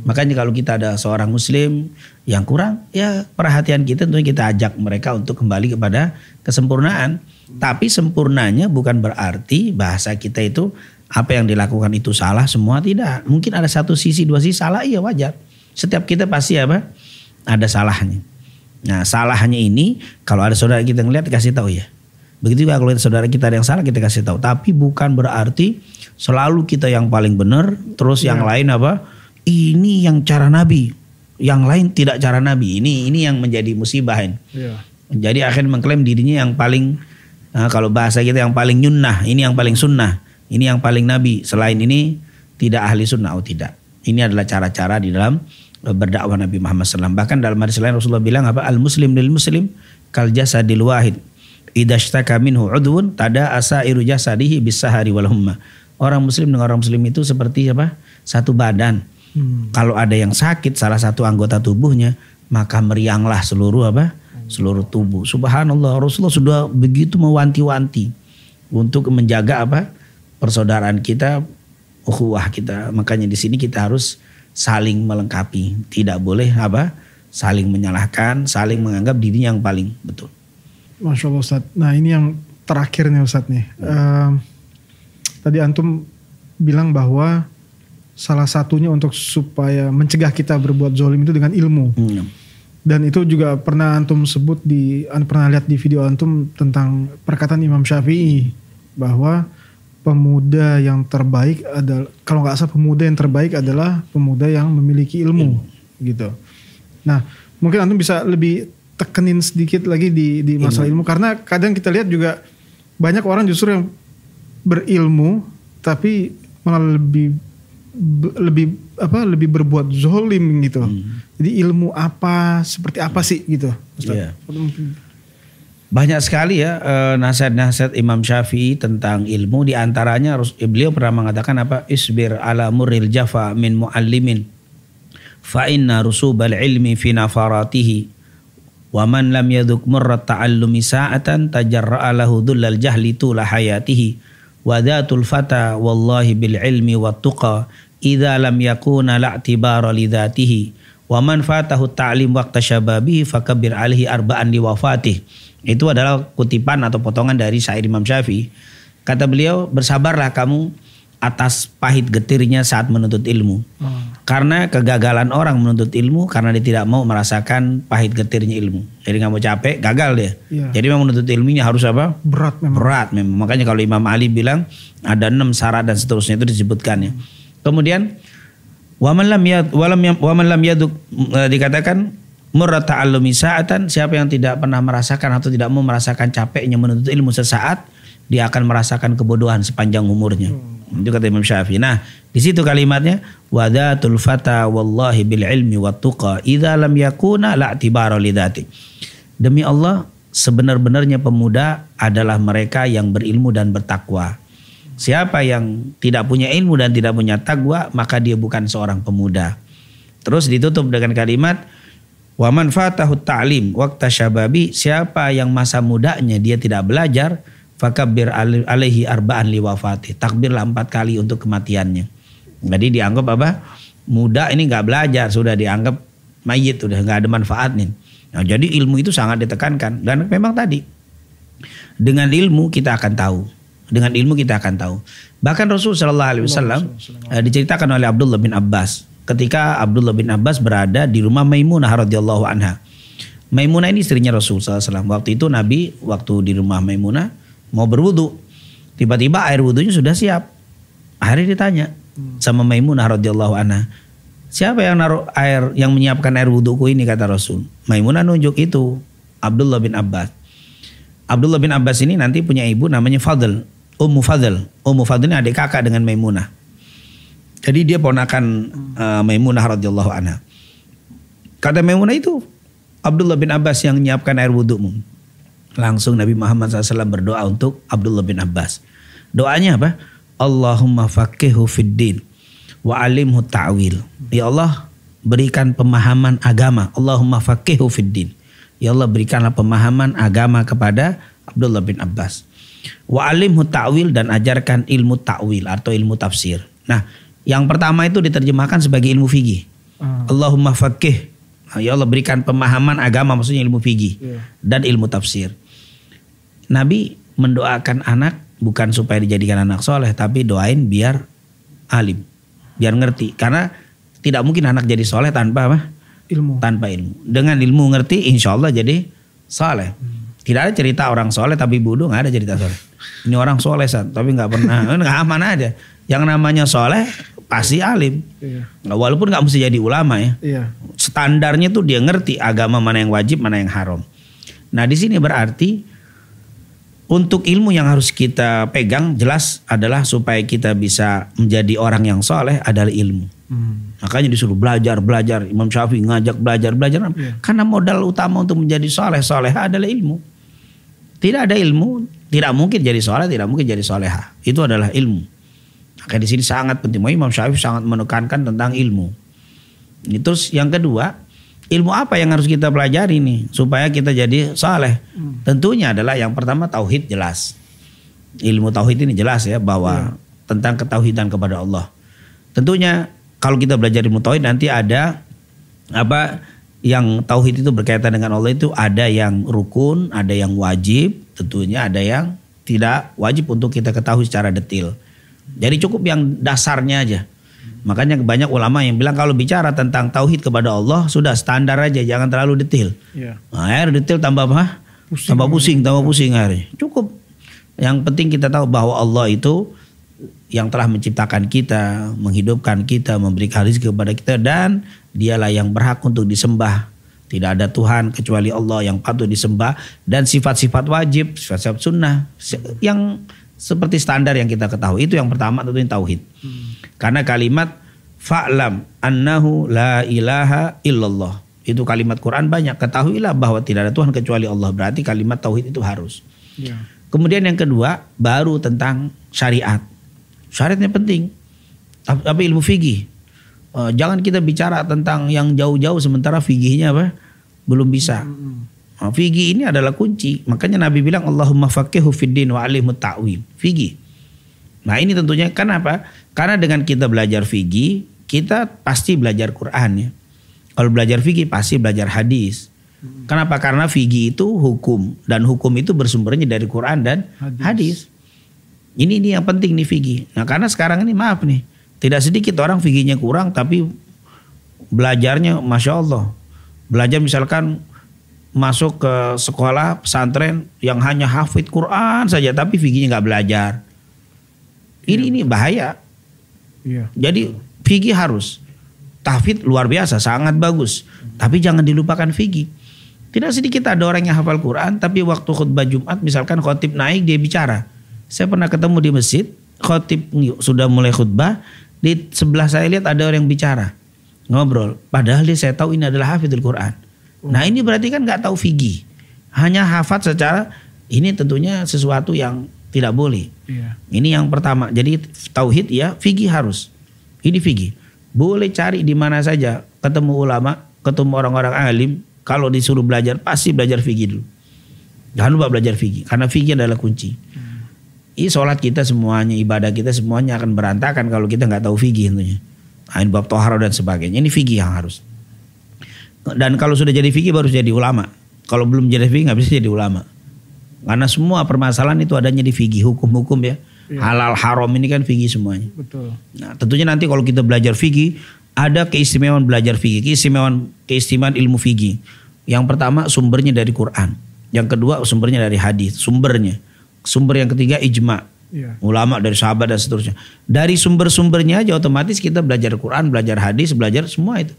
Makanya kalau kita ada seorang Muslim yang kurang, ya perhatian kita tentunya kita ajak mereka untuk kembali kepada kesempurnaan. Tapi sempurnanya bukan berarti bahasa kita itu apa yang dilakukan itu salah semua tidak. Mungkin ada satu sisi dua sisi salah iya wajar. Setiap kita pasti apa? Ada salahnya. Nah salahnya ini kalau ada saudara kita ngeliat kasih tahu ya. Begitu juga kalau saudara kita ada yang salah kita kasih tahu. Tapi bukan berarti selalu kita yang paling benar. Terus ya. yang lain apa? Ini yang cara Nabi. Yang lain tidak cara Nabi. Ini ini yang menjadi musibah ini. Ya. Jadi akhirnya mengklaim dirinya yang paling Nah, kalau bahasa kita yang paling nyunnah, ini yang paling sunnah, ini yang paling nabi. Selain ini tidak ahli sunnah atau oh tidak. Ini adalah cara-cara di dalam berdakwah Nabi Muhammad SAW. Bahkan dalam hadis lain Rasulullah bilang apa? Al muslim lil muslim kal jasadil wahid. Idashtaka minhu udwun tada asairu jasadihi bisahari wal humma. Orang muslim dengan orang muslim itu seperti apa? Satu badan. Hmm. Kalau ada yang sakit salah satu anggota tubuhnya, maka merianglah seluruh apa? Seluruh tubuh. Subhanallah, Rasulullah sudah begitu mewanti-wanti untuk menjaga apa? persaudaraan kita, ukhuwah kita. Makanya di sini kita harus saling melengkapi. Tidak boleh apa? Saling menyalahkan, saling menganggap diri yang paling betul. Masya Allah Ustaz. Nah ini yang terakhir nih Ustaz nih. Uh, tadi Antum bilang bahwa salah satunya untuk supaya mencegah kita berbuat zolim itu dengan ilmu. Hmm. Dan itu juga pernah Antum sebut di, pernah lihat di video Antum tentang perkataan Imam Syafi'i bahwa pemuda yang terbaik adalah kalau nggak salah pemuda yang terbaik adalah pemuda yang memiliki ilmu, ilmu. gitu. Nah mungkin Antum bisa lebih tekenin sedikit lagi di di masalah ilmu. ilmu karena kadang kita lihat juga banyak orang justru yang berilmu tapi malah lebih lebih apa lebih berbuat zolim gitu. Hmm. Jadi ilmu apa seperti apa sih gitu. Yeah. Banyak sekali ya uh, nasihat-nasihat Imam Syafi'i tentang ilmu di antaranya beliau pernah mengatakan apa isbir ala muril jafa min muallimin fa inna rusubal ilmi fi nafaratihi Wa man lam yaduk murrat ta'allumi sa'atan tajarra'a lahu dhullal jahli tula hayatihi. Wa dhatul fata wallahi bil ilmi wa tuqa idza lam yakuna la'tibara li dhatihi. Wa man fatahu ta'lim waqta syababihi fakabir alihi arba'an li wafatih. Itu adalah kutipan atau potongan dari syair Imam Syafi'i. Kata beliau, bersabarlah kamu atas pahit getirnya saat menuntut ilmu. Hmm. Karena kegagalan orang menuntut ilmu karena dia tidak mau merasakan pahit getirnya ilmu. Jadi nggak mau capek, gagal dia. Ya. Jadi memang menuntut ilmunya harus apa? Berat memang. Berat memang. Makanya kalau Imam Ali bilang ada enam syarat dan seterusnya itu disebutkan ya. Hmm. Kemudian waman lam yad walam waman lam yaduk eh, dikatakan murrat ta'allumi sa'atan siapa yang tidak pernah merasakan atau tidak mau merasakan capeknya menuntut ilmu sesaat dia akan merasakan kebodohan sepanjang umurnya. Hmm. Itu kata Imam Syafi'i. Nah, di situ kalimatnya wadatul fata wallahi bil ilmi wa tuqa idza lam yakuna la tibara lidati. Demi Allah, sebenar-benarnya pemuda adalah mereka yang berilmu dan bertakwa. Siapa yang tidak punya ilmu dan tidak punya takwa, maka dia bukan seorang pemuda. Terus ditutup dengan kalimat Waman fatahu ta'lim waktu syababi siapa yang masa mudanya dia tidak belajar fakabir alaihi arba'an liwafati. Takbirlah empat kali untuk kematiannya. Jadi dianggap apa? Muda ini nggak belajar, sudah dianggap mayit, sudah nggak ada manfaat nih. Nah, jadi ilmu itu sangat ditekankan dan memang tadi dengan ilmu kita akan tahu. Dengan ilmu kita akan tahu. Bahkan Rasul Shallallahu Alaihi Wasallam eh, diceritakan oleh Abdullah bin Abbas ketika Abdullah bin Abbas berada di rumah Maimunah radhiyallahu anha. Maimunah ini istrinya Rasul SAW. Waktu itu Nabi waktu di rumah Maimunah mau berwudu. Tiba-tiba air wudhunya sudah siap. Akhirnya ditanya sama Maimunah radhiyallahu anha. Siapa yang naruh air yang menyiapkan air wudhuku ini kata Rasul. Maimunah nunjuk itu Abdullah bin Abbas. Abdullah bin Abbas ini nanti punya ibu namanya Fadl, Ummu Fadl. Ummu Fadl ini adik kakak dengan Maimunah. Jadi dia ponakan uh, Maimunah radhiyallahu anha. Kata Maimunah itu Abdullah bin Abbas yang menyiapkan air wudhumu. Langsung Nabi Muhammad SAW berdoa untuk Abdullah bin Abbas. Doanya apa? Allahumma faqihu fid din wa alimhu ta'wil. Ya Allah, berikan pemahaman agama. Allahumma faqihu fid din. Ya Allah berikanlah pemahaman agama kepada Abdullah bin Abbas. Wa alimhu ta'wil dan ajarkan ilmu ta'wil atau ilmu tafsir. Nah, yang pertama itu diterjemahkan sebagai ilmu fikih. Hmm. Allahumma faqih. Ya Allah berikan pemahaman agama maksudnya ilmu fikih yeah. dan ilmu tafsir. Nabi mendoakan anak bukan supaya dijadikan anak soleh, tapi doain biar alim, biar ngerti. Karena tidak mungkin anak jadi soleh tanpa apa? Ilmu. Tanpa ilmu. Dengan ilmu ngerti, insya Allah jadi soleh. Hmm. Tidak ada cerita orang soleh tapi bodoh, nggak ada cerita soleh. Ini orang soleh saat, tapi nggak pernah, nggak aman aja. Yang namanya soleh pasti alim. Iya. Walaupun nggak mesti jadi ulama ya. Iya. Standarnya tuh dia ngerti agama mana yang wajib, mana yang haram. Nah di sini berarti untuk ilmu yang harus kita pegang jelas adalah supaya kita bisa menjadi orang yang soleh adalah ilmu. Hmm. Makanya disuruh belajar, belajar. Imam Syafi'i ngajak belajar, belajar. Iya. Karena modal utama untuk menjadi soleh, soleha adalah ilmu. Tidak ada ilmu, tidak mungkin jadi soleh, tidak mungkin jadi soleha. Itu adalah ilmu. Maka di sini sangat penting. Imam Syafi'i sangat menekankan tentang ilmu. Ini terus yang kedua, ilmu apa yang harus kita pelajari nih supaya kita jadi soleh? Tentunya adalah yang pertama tauhid jelas. Ilmu tauhid ini jelas ya bahwa tentang ketauhidan kepada Allah. Tentunya kalau kita belajar ilmu tauhid nanti ada apa yang tauhid itu berkaitan dengan Allah itu ada yang rukun, ada yang wajib, tentunya ada yang tidak wajib untuk kita ketahui secara detail. Jadi cukup yang dasarnya aja. Makanya banyak ulama yang bilang kalau bicara tentang tauhid kepada Allah sudah standar aja, jangan terlalu detail. Iya. Nah, air detail tambah apa? Pusing. tambah pusing, tambah pusing akhirnya. Cukup. Yang penting kita tahu bahwa Allah itu yang telah menciptakan kita, menghidupkan kita, memberikan rezeki kepada kita dan dialah yang berhak untuk disembah. Tidak ada Tuhan kecuali Allah yang patut disembah dan sifat-sifat wajib, sifat-sifat sunnah yang seperti standar yang kita ketahui. Itu yang pertama tentunya tauhid. Karena kalimat fa'lam annahu la ilaha illallah. Itu kalimat Quran banyak. Ketahuilah bahwa tidak ada Tuhan kecuali Allah. Berarti kalimat tauhid itu harus. Iya. Kemudian yang kedua baru tentang syariat. Syariatnya penting. Tapi ilmu fikih. Eh, jangan kita bicara tentang yang jauh-jauh sementara fikihnya apa? Belum bisa. Nah, fikih ini adalah kunci. Makanya Nabi bilang Allahumma faqihu fid din wa alimut ta'wil. Fikih. Nah, ini tentunya kenapa? Karena dengan kita belajar fikih, kita pasti belajar Quran ya. Kalau belajar fikih pasti belajar hadis. Kenapa? Karena fikih itu hukum dan hukum itu bersumbernya dari Quran dan Hadis. hadis. Ini ini yang penting nih fikih. Nah, karena sekarang ini maaf nih, tidak sedikit orang fikihnya kurang tapi belajarnya masya Allah. Belajar misalkan masuk ke sekolah pesantren yang hanya hafid Quran saja tapi fikihnya nggak belajar. Ini ini bahaya. Iya. Jadi fikih harus. Tahfidz luar biasa, sangat bagus. Tapi jangan dilupakan fikih. Tidak sedikit ada orang yang hafal Quran, tapi waktu khutbah Jumat misalkan khotib naik dia bicara. Saya pernah ketemu di masjid, khotib sudah mulai khutbah, di sebelah saya lihat ada orang yang bicara. Ngobrol. Padahal dia saya tahu ini adalah hafidul Quran. Nah ini berarti kan nggak tahu fikih. Hanya hafat secara ini tentunya sesuatu yang tidak boleh. Iya. Ini yang pertama. Jadi tauhid ya, fikih harus. Ini fikih. Boleh cari di mana saja, ketemu ulama, ketemu orang-orang alim, kalau disuruh belajar pasti belajar fikih dulu. Jangan lupa belajar fikih karena fikih adalah kunci. Ini sholat kita semuanya, ibadah kita semuanya akan berantakan kalau kita nggak tahu fikih tentunya. Ini bab tohara dan sebagainya. Ini fikih yang harus. Dan kalau sudah jadi fikih baru jadi ulama. Kalau belum jadi fikih nggak bisa jadi ulama. Karena semua permasalahan itu adanya di fikih, hukum-hukum ya. Iya. Halal haram ini kan fikih semuanya. Betul. Nah, tentunya nanti kalau kita belajar fikih, ada keistimewaan belajar fikih, keistimewaan keistimewaan ilmu fikih. Yang pertama sumbernya dari Quran. Yang kedua sumbernya dari hadis, sumbernya. Sumber yang ketiga ijma. Iya. Ulama dari sahabat dan seterusnya. Dari sumber-sumbernya aja otomatis kita belajar Quran, belajar hadis, belajar semua itu.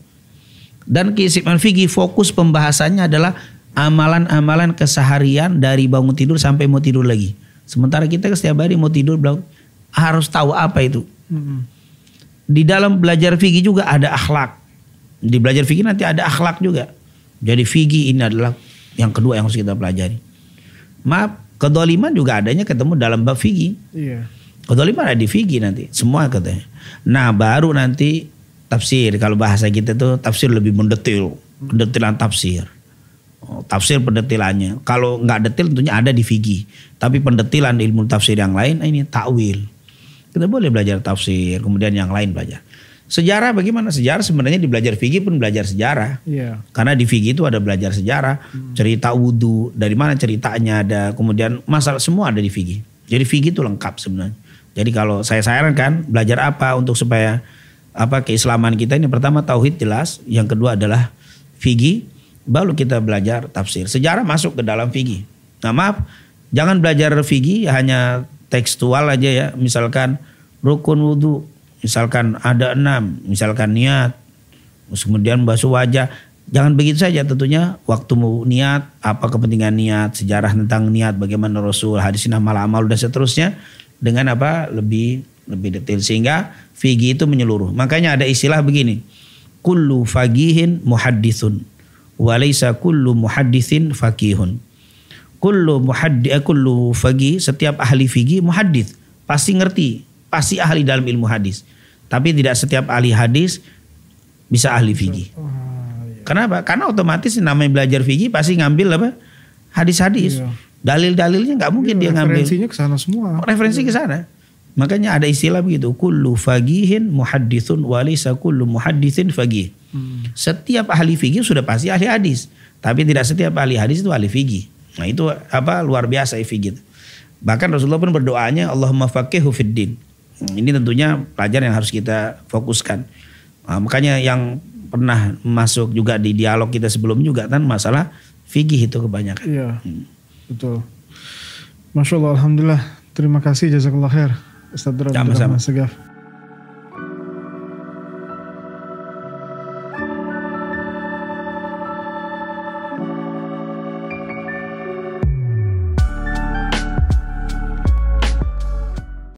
Dan keistimewaan fikih fokus pembahasannya adalah amalan-amalan keseharian dari bangun tidur sampai mau tidur lagi. Sementara kita setiap hari mau tidur harus tahu apa itu. Di dalam belajar fikih juga ada akhlak. Di belajar fikih nanti ada akhlak juga. Jadi fikih ini adalah yang kedua yang harus kita pelajari. Maaf, kedoliman juga adanya ketemu dalam bab fikih. Iya. Kedoliman ada di fikih nanti, semua katanya. Nah baru nanti tafsir. Kalau bahasa kita tuh tafsir lebih mendetil, pendetilan tafsir. Oh, tafsir pendetilannya. Kalau nggak detil tentunya ada di fikih. Tapi pendetilan ilmu tafsir yang lain ini takwil. Kita boleh belajar tafsir, kemudian yang lain belajar. Sejarah bagaimana? Sejarah sebenarnya di belajar fikih pun belajar sejarah. Iya. Karena di fikih itu ada belajar sejarah, cerita wudhu, dari mana ceritanya ada, kemudian masalah semua ada di fikih. Jadi fikih itu lengkap sebenarnya. Jadi kalau saya sarankan belajar apa untuk supaya apa keislaman kita ini. Pertama tauhid jelas, yang kedua adalah fikih, baru kita belajar tafsir. Sejarah masuk ke dalam fikih. Nah maaf, jangan belajar fikih hanya tekstual aja ya. Misalkan rukun wudhu, misalkan ada enam, misalkan niat, kemudian basuh wajah. Jangan begitu saja. Tentunya waktu mau niat, apa kepentingan niat, sejarah tentang niat, bagaimana Rasul, hadis nama amal dan seterusnya. Dengan apa? Lebih lebih detail sehingga fikih itu menyeluruh. Makanya ada istilah begini. Kullu fagihin muhaddithun walaysa kullu muhaddithin fakihun. Kullu muhaddi eh, kullu fagi setiap ahli fikih muhaddith pasti ngerti, pasti ahli dalam ilmu hadis. Tapi tidak setiap ahli hadis bisa ahli fikih. Kenapa? Karena otomatis namanya belajar fikih pasti ngambil apa? Hadis-hadis. Iya. Dalil-dalilnya nggak mungkin dia ngambil Referensinya ke sana semua. referensi ke sana. Makanya ada istilah begitu, kullu fagihin muhaddithun walisa kullu muhaddithin fagih. Hmm. Setiap ahli fikih sudah pasti ahli hadis, tapi tidak setiap ahli hadis itu ahli fikih. Nah, itu apa luar biasa ya fikih. Bahkan Rasulullah pun berdoanya Allahumma faqihu fid din. Hmm, Ini tentunya pelajaran yang harus kita fokuskan. Nah, makanya yang pernah masuk juga di dialog kita sebelum juga kan masalah fikih itu kebanyakan. Iya. Betul. Masya Allah, Alhamdulillah. Terima kasih, jazakallah khair. Ustaz Abdurrahman Sama-sama. Segaf.